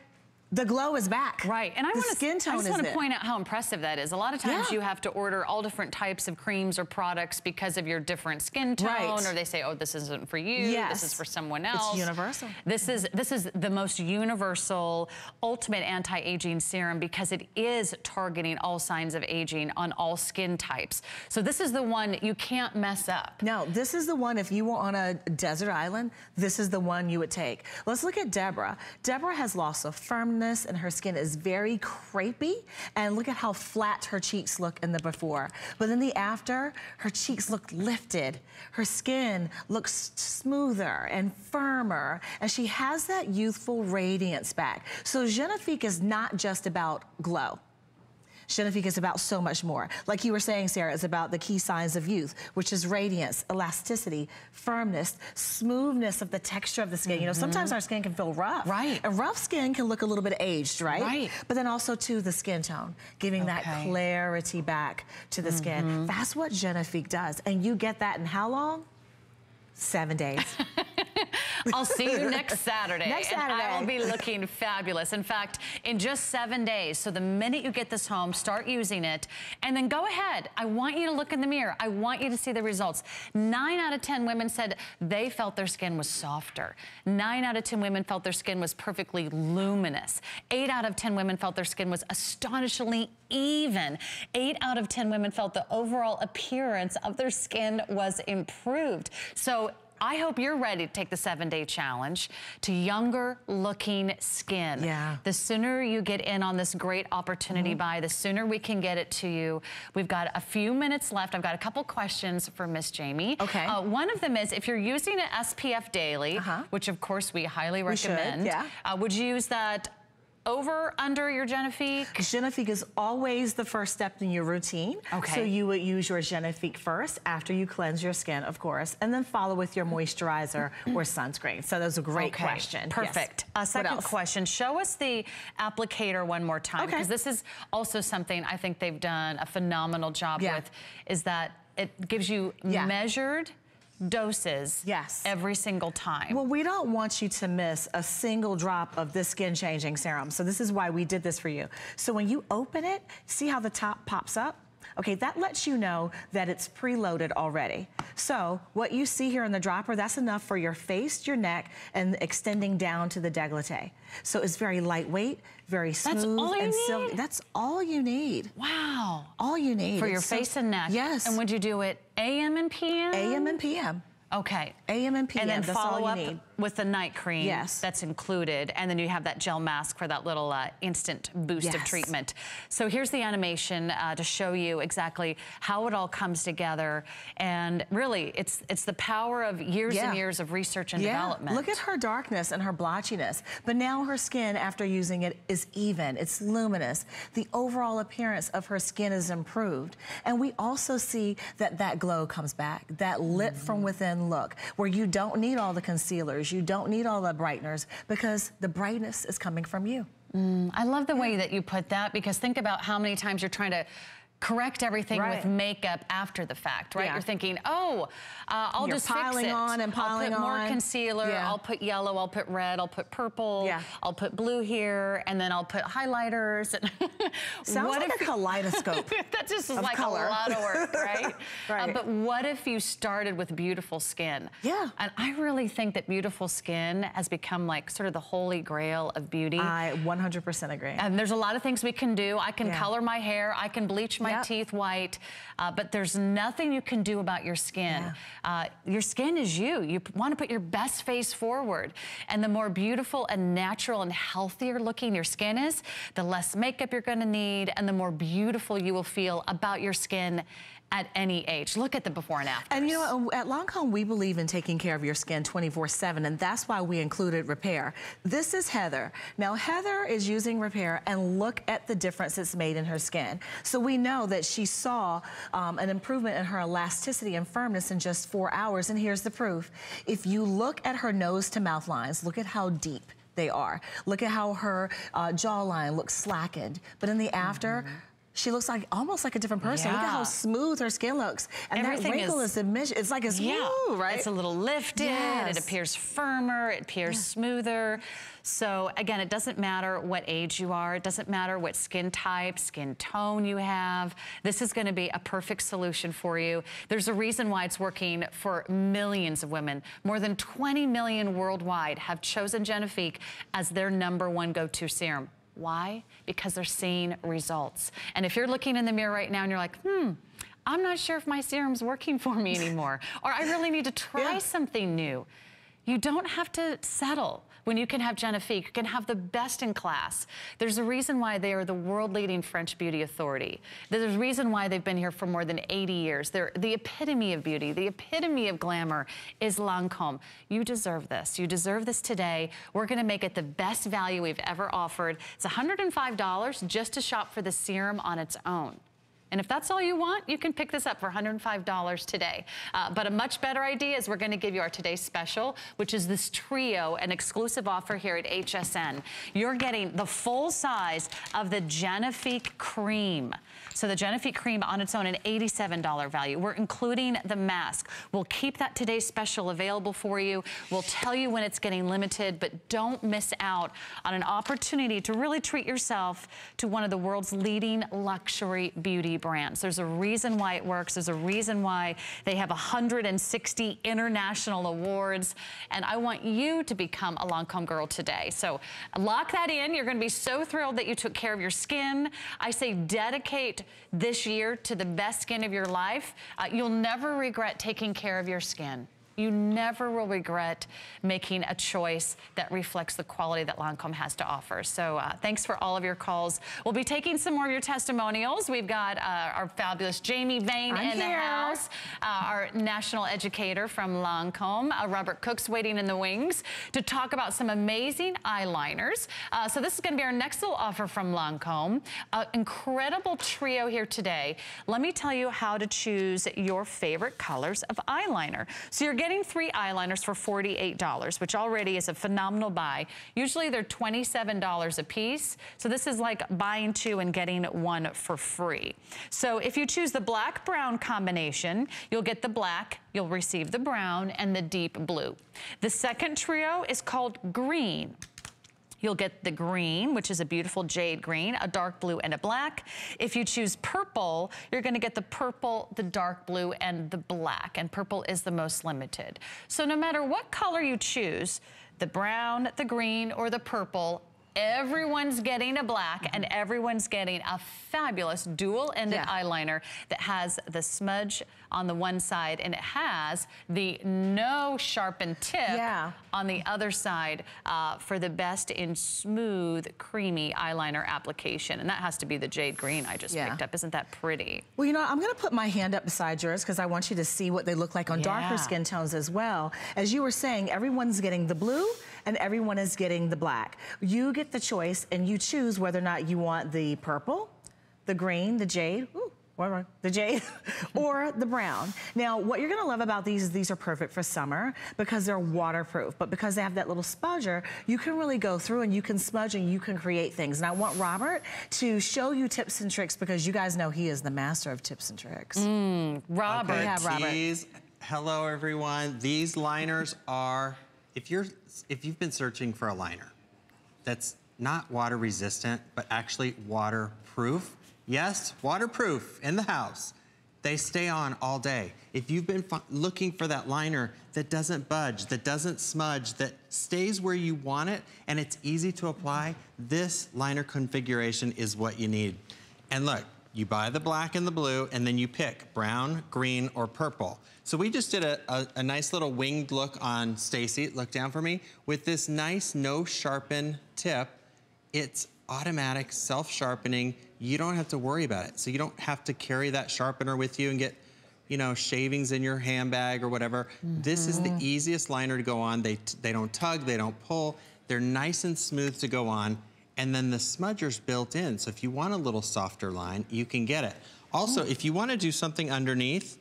S8: the glow is back.
S2: Right, and I want to
S8: skin tone
S2: I just want to point out how impressive that is. A lot of times
S8: Yeah.
S2: you have to order all different types of creams or products because of your different skin tone,
S8: Right.
S2: or they say, "Oh, this isn't for you.
S8: Yes.
S2: This is for someone else.
S8: It's universal.
S2: This is this is the most universal, ultimate anti-aging serum because it is targeting all signs of aging on all skin types. So this is the one you can't mess up.
S8: No, this is the one, if you were on a desert island, this is the one you would take. Let's look at Deborah. Deborah has loss of firmness and her skin is very crepey. And look at how flat her cheeks look in the before. But in the after, her cheeks look lifted. Her skin looks smoother and firmer. And she has that youthful radiance back. So Genifique is not just about glow. Genifique is about so much more. Like you were saying, Sarah, it's about the key signs of youth, which is radiance, elasticity, firmness, smoothness of the texture of the skin. You know, sometimes mm-hmm. our skin can feel rough. Right. And rough skin can look a little bit aged, right?
S2: Right.
S8: But then also, too, the skin tone, giving that clarity back to the skin. Mm-hmm. That's what Genifique does. And you get that in how long? Seven days.
S2: I'll see you next Saturday.
S8: Next
S2: And I will be looking fabulous. In fact, in just seven days. So the minute you get this home, start using it, and then go ahead. I want you to look in the mirror. I want you to see the results. Nine out of 10 women said they felt their skin was softer. Nine out of 10 women felt their skin was perfectly luminous. Eight out of 10 women felt their skin was astonishingly even. Eight out of 10 women felt the overall appearance of their skin was improved. So I hope you're ready to take the seven day challenge to younger looking skin.
S8: Yeah.
S2: The sooner you get in on this great opportunity by, the sooner we can get it to you. We've got a few minutes left. I've got a couple questions for Miss Jamie.
S8: Okay.
S2: Uh, one of them is if you're using an SPF daily, which of course we highly recommend,
S8: We should, yeah.
S2: uh, would you use that over, under your Genifique?
S8: Genifique is always the first step in your routine.
S2: Okay.
S8: So you would use your Genifique first after you cleanse your skin, of course, and then follow with your moisturizer or sunscreen. So that's a great
S2: Okay,
S8: question. Yes.
S2: Perfect. Uh,
S8: What
S2: second question. Show us the applicator one more time
S8: Okay.
S2: because this is also something I think they've done a phenomenal job
S8: Yeah.
S2: with. Is that it gives you
S8: Yeah.
S2: measured doses
S8: Yes.
S2: every single time.
S8: Well, we don't want you to miss a single drop of this skin changing serum. So this is why we did this for you. So when you open it, see how the top pops up? Okay, that lets you know that it's preloaded already. So what you see here in the dropper, that's enough for your face, your neck, and extending down to the décolleté. So it's very lightweight, very smooth
S2: That's all you
S8: and silky.
S2: need?
S8: That's all you need.
S2: wow.
S8: All you need.
S2: For your
S8: It's so-
S2: face and neck.
S8: Yes.
S2: And would you do it AM and PM?
S8: AM and PM.
S2: Okay.
S8: AM and PM.
S2: And then
S8: that's all
S2: follow
S8: you
S2: up
S8: need.
S2: With the night cream
S8: Yes.
S2: that's included, and then you have that gel mask for that little uh, instant boost of treatment. So here's the animation uh, to show you exactly how it all comes together. And really, it's it's the power of years and years of research and
S8: yeah.
S2: development.
S8: Look at her darkness and her blotchiness. But now her skin, after using it, is even. It's luminous. The overall appearance of her skin is improved. And we also see that that glow comes back, that lit
S2: Mm-hmm.
S8: from within look, where you don't need all the concealers, you don't need all the brighteners, because the brightness is coming from you.
S2: Mm, I love the way that you put that because think about how many times you're trying to correct everything
S8: Right.
S2: with makeup after the fact, right?
S8: Yeah.
S2: You're thinking, oh, uh, I'll
S8: You're
S2: just fix
S8: piling
S2: it.
S8: on and piling
S2: I'll put more
S8: on.
S2: concealer,
S8: Yeah.
S2: I'll put yellow, I'll put red, I'll put purple,
S8: Yeah.
S2: I'll put blue here, and then I'll put highlighters.
S8: Sounds
S2: What
S8: like
S2: if-
S8: a kaleidoscope.
S2: that just is like
S8: color.
S2: a lot of work, right?
S8: Right.
S2: Uh, but what if you started with beautiful skin?
S8: Yeah.
S2: And I really think that beautiful skin has become like sort of the holy grail of beauty.
S8: I 100% agree.
S2: And there's a lot of things we can do. I can
S8: Yeah.
S2: color my hair, I can bleach my
S8: Yep.
S2: teeth white, uh, but there's nothing you can do about your skin. Uh, your skin is you. You want to put your best face forward. And the more beautiful and natural and healthier looking your skin is, the less makeup you're going to need and the more beautiful you will feel about your skin at any age. Look at the before and after.
S8: And you know, at Lancome, we believe in taking care of your skin 24-7, and that's why we included Repair. This is Heather. Now, Heather is using Repair, and look at the difference it's made in her skin. So we know that she saw um, an improvement in her elasticity and firmness in just four hours, and here's the proof. If you look at her nose to mouth lines, look at how deep they are. Look at how her uh, jawline looks slackened. But in the after, she looks like almost like a different person. Look at how smooth her skin looks. And
S2: Everything
S8: that wrinkle
S2: is-
S8: is. It's like it's
S2: Yeah,
S8: smooth, right?
S2: It's a little lifted,
S8: Yes.
S2: it appears firmer, it appears smoother. So again, it doesn't matter what age you are, it doesn't matter what skin type, skin tone you have. This is gonna be a perfect solution for you. There's a reason why it's working for millions of women. More than 20 million worldwide have chosen Genifique as their number one go-to serum. Why? Because they're seeing results. And if you're looking in the mirror right now and you're like, hmm, I'm not sure if my serum's working for me anymore, or I really need to try something new. You don't have to settle when you can have Genifique. You can have the best in class. There's a reason why they are the world-leading French beauty authority. There's a reason why they've been here for more than 80 years. They're the epitome of beauty, the epitome of glamour is Lancome. You deserve this. You deserve this today. We're gonna make it the best value we've ever offered. It's $105 just to shop for the serum on its own. And if that's all you want, you can pick this up for $105 today. Uh, but a much better idea is we're gonna give you our today's special, which is this trio, an exclusive offer here at HSN. You're getting the full size of the Genifique cream. So the Genifique cream on its own, an $87 value. We're including the mask. We'll keep that today's special available for you. We'll tell you when it's getting limited, but don't miss out on an opportunity to really treat yourself to one of the world's leading luxury beauty brands. There's a reason why it works. There's a reason why they have 160 international awards. And I want you to become a Lancome girl today. So lock that in. You're gonna be so thrilled that you took care of your skin. I say dedicate this year to the best skin of your life. Uh, you'll never regret taking care of your skin. You never will regret making a choice that reflects the quality that Lancome has to offer. So uh, thanks for all of your calls. We'll be taking some more of your testimonials. We've got uh, our fabulous Jamie Vane
S8: I'm
S2: in the house, uh, our national educator from Lancome, uh, Robert Cook's waiting in the wings to talk about some amazing eyeliners. Uh, so this is going to be our next little offer from Lancome. Incredible trio here today. Let me tell you how to choose your favorite colors of eyeliner. So you're getting three eyeliners for $48, which already is a phenomenal buy. Usually they're $27 a piece. So this is like buying two and getting one for free. So if you choose the black-brown combination, you'll get the black, you'll receive the brown, and the deep blue. The second trio is called green. You'll get the green, which is a beautiful jade green, a dark blue, and a black. If you choose purple, you're gonna get the purple, the dark blue, and the black, and purple is the most limited. So no matter what color you choose, the brown, the green, or the purple, Everyone's getting a black and mm-hmm. everyone's getting a fabulous dual-ended
S3: Yeah.
S2: eyeliner that has the smudge on the one side and it has the no sharpened tip
S8: Yeah.
S2: on the other side uh, for the best in smooth, creamy eyeliner application. And that has to be the jade green I just
S8: Yeah.
S2: picked up. Isn't that pretty?
S8: Well, you know, I'm gonna put my hand up beside yours because I want you to see what they look like on
S2: Yeah.
S8: darker skin tones as well. As you were saying, everyone's getting the blue and everyone is getting the black. You get the choice and you choose whether or not you want the purple, the green, the jade, ooh, what am the jade, or the brown. Now, what you're gonna love about these is these are perfect for summer because they're waterproof, but because they have that little smudger, you can really go through and you can smudge and you can create things. And I want Robert to show you tips and tricks because you guys know he is the master of tips and tricks.
S2: Mm, Robert.
S14: Okay,
S8: Yeah, Robert.
S14: tease. Hello, everyone. These liners are, if you're, if you've been searching for a liner that's not water resistant, but actually waterproof. Yes, waterproof in the house. They stay on all day. If you've been looking for that liner that doesn't budge, that doesn't smudge, that stays where you want it, and it's easy to apply, this liner configuration is what you need. And look, you buy the black and the blue, and then you pick brown, green, or purple. So we just did a, a, a nice little winged look on Stacy, look down for me, with this nice no sharpen tip. It's automatic, self-sharpening. You don't have to worry about it. So you don't have to carry that sharpener with you and get, you know, shavings in your handbag or whatever. This is the mm-hmm. easiest liner to go on. They, they don't tug, they don't pull. They're nice and smooth to go on. And then the smudger's built in. So if you want a little softer line, you can get it. Also, oh. if you want to do something underneath,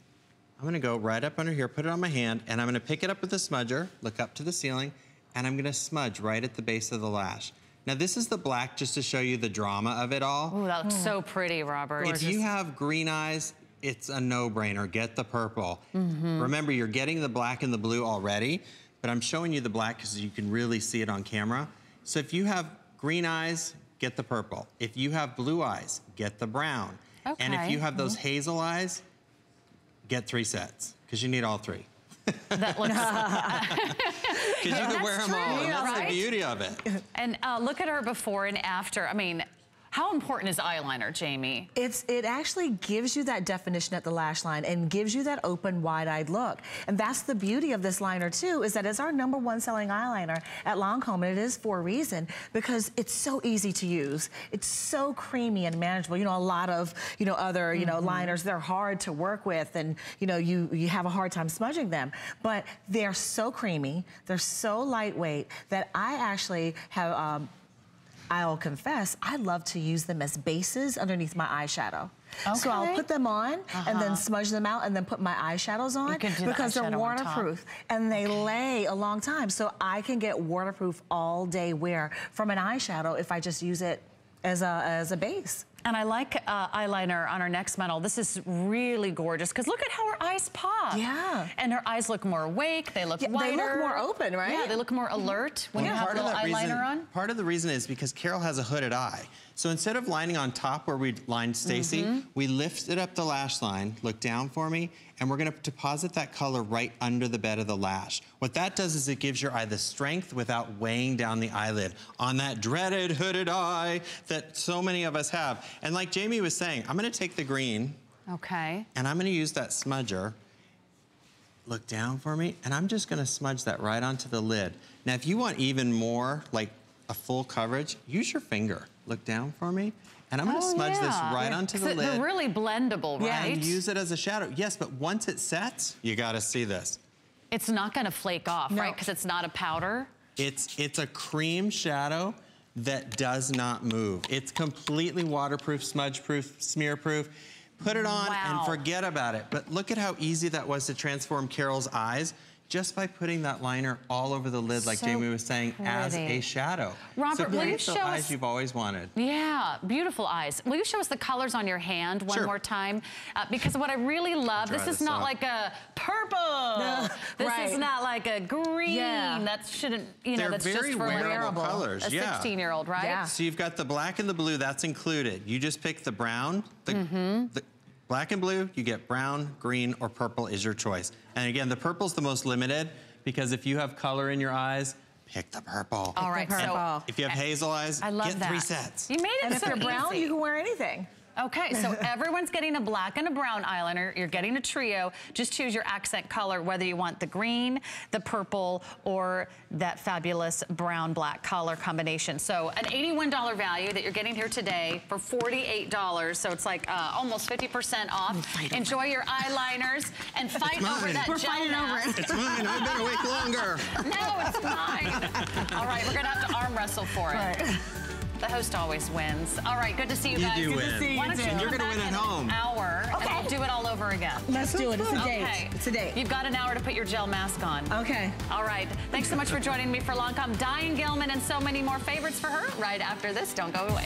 S14: I'm gonna go right up under here, put it on my hand, and I'm gonna pick it up with the smudger, look up to the ceiling, and I'm gonna smudge right at the base of the lash. Now this is the black just to show you the drama of it all.
S2: Ooh, that looks so mm. pretty, Robert.
S14: If you have green eyes, it's a no-brainer, get the purple. Mm-hmm. Remember, you're getting the black and the blue already, but I'm showing you the black because you can really see it on camera. So if you have green eyes, get the purple. If you have blue eyes, get the brown. Okay. And if you have those mm-hmm. hazel eyes, get three sets, because you need all three.
S2: That looks
S14: Because you can wear them all,
S2: true,
S14: and that's
S2: right?
S14: the beauty of it.
S2: And uh, look at her before and after. I mean, how important is eyeliner, Jamie?
S8: It's it actually gives you that definition at the lash line and gives you that open, wide-eyed look. And that's the beauty of this liner too, is that it's our number one selling eyeliner at Lancome, and it is for a reason because it's so easy to use. It's so creamy and manageable. You know, a lot of you know other you know liners they're hard to work with, and you know you you have a hard time smudging them. But they're so creamy, they're so lightweight that I actually have. Um, I'll confess, I love to use them as bases underneath my eyeshadow. So I'll put them on and then
S2: Uh-huh.
S8: smudge them out and then put my eyeshadows on
S2: do the
S8: because they're
S2: eyeshadow on top.
S8: waterproof and they lay a long time. So I can get waterproof all day wear from an eyeshadow if I just use it as a, as a base.
S2: And I like uh, eyeliner on our next model. This is really gorgeous because look at how her eyes pop.
S8: Yeah.
S2: And her eyes look more awake. They look
S8: Yeah, they look more open, right?
S2: Yeah, they look more alert when you have a little eyeliner
S14: reason,
S2: on.
S14: part of the reason is because Carol has a hooded eye. So instead of lining on top where we lined Stacy,
S2: Mm-hmm.
S14: we lifted up the lash line, look down for me, and we're gonna deposit that color right under the bed of the lash. What that does is it gives your eye the strength without weighing down the eyelid on that dreaded hooded eye that so many of us have. And like Jamie was saying, I'm gonna take the green
S2: Okay.
S14: and I'm gonna use that smudger. Look down for me, and I'm just gonna smudge that right onto the lid. Now, if you want even more, like a full coverage, use your finger. Look down for me, and I'm gonna
S2: Oh,
S14: smudge this
S2: yeah.
S14: right onto
S2: 'Cause
S14: the lid.
S2: They're really blendable, right?
S14: And use it as a shadow. Yes, but once it sets, you gotta see this.
S2: It's not going to flake off,
S8: No.
S2: right? Because it's not a powder.
S14: It's, it's a cream shadow that does not move. It's completely waterproof, smudge-proof, smear-proof. Put it on
S2: Wow.
S14: and forget about it. But look at how easy that was to transform Carol's eyes just by putting that liner all over the lid, like
S2: So
S14: Jamie was saying, as a shadow.
S2: Robert,
S14: so
S2: will you
S14: create the
S2: show
S14: eyes
S2: us-
S14: you've always wanted.
S2: Yeah, beautiful eyes. Will you show us the colors on your hand one
S14: Sure.
S2: more time? Uh, because what I really love, this is
S14: this
S2: not
S14: off.
S2: like a purple. No. this
S8: right.
S2: is not like a green.
S8: Yeah.
S2: That shouldn't, you know,
S14: They're
S2: that's
S14: very
S2: just for
S14: wearable
S2: wearable.
S14: colors,
S2: A
S14: yeah.
S2: 16-year-old, right?
S8: Yeah.
S14: So you've got the black and the blue, that's included. You just pick the brown, the,
S2: Mm-hmm.
S14: the black and blue, you get brown, green, or purple is your choice. And again, the purple's the most limited because if you have color in your eyes, Pick the purple.
S2: All right, so
S14: if you have hazel eyes,
S2: I love
S14: get
S2: that.
S14: three sets.
S2: You made it
S8: And if
S2: so
S8: you're brown,
S2: easy.
S8: you can wear anything.
S2: Okay, so everyone's getting a black and a brown eyeliner. You're getting a trio. Just choose your accent color, whether you want the green, the purple, or that fabulous brown-black color combination. So an $81 value that you're getting here today for $48. So it's like uh, almost 50% off. Enjoy your eyeliners and fight over that
S14: We're
S2: gel
S14: fighting over it. It's mine. I've been awake longer.
S2: no, it's mine. All right, we're gonna have to arm wrestle for it. The host always wins. All right, good to see you
S14: You
S2: guys.
S14: do
S2: good
S14: win.
S2: To see you,
S14: Why don't you and you're gonna win at home.
S2: An hour.
S8: Okay.
S2: And we'll do it all over again.
S8: Let's do it. It's a date.
S2: Okay.
S8: It's a date.
S2: You've got an hour to put your gel mask on.
S8: Okay.
S2: All right. Thanks so much for joining me for Lancome. Diane Gilman and so many more favorites for her right after this. Don't go away.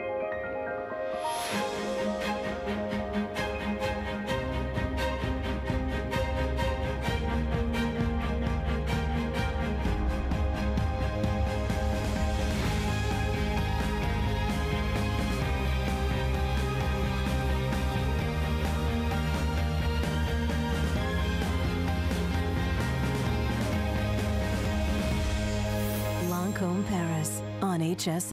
S15: Lancome Paris on HS.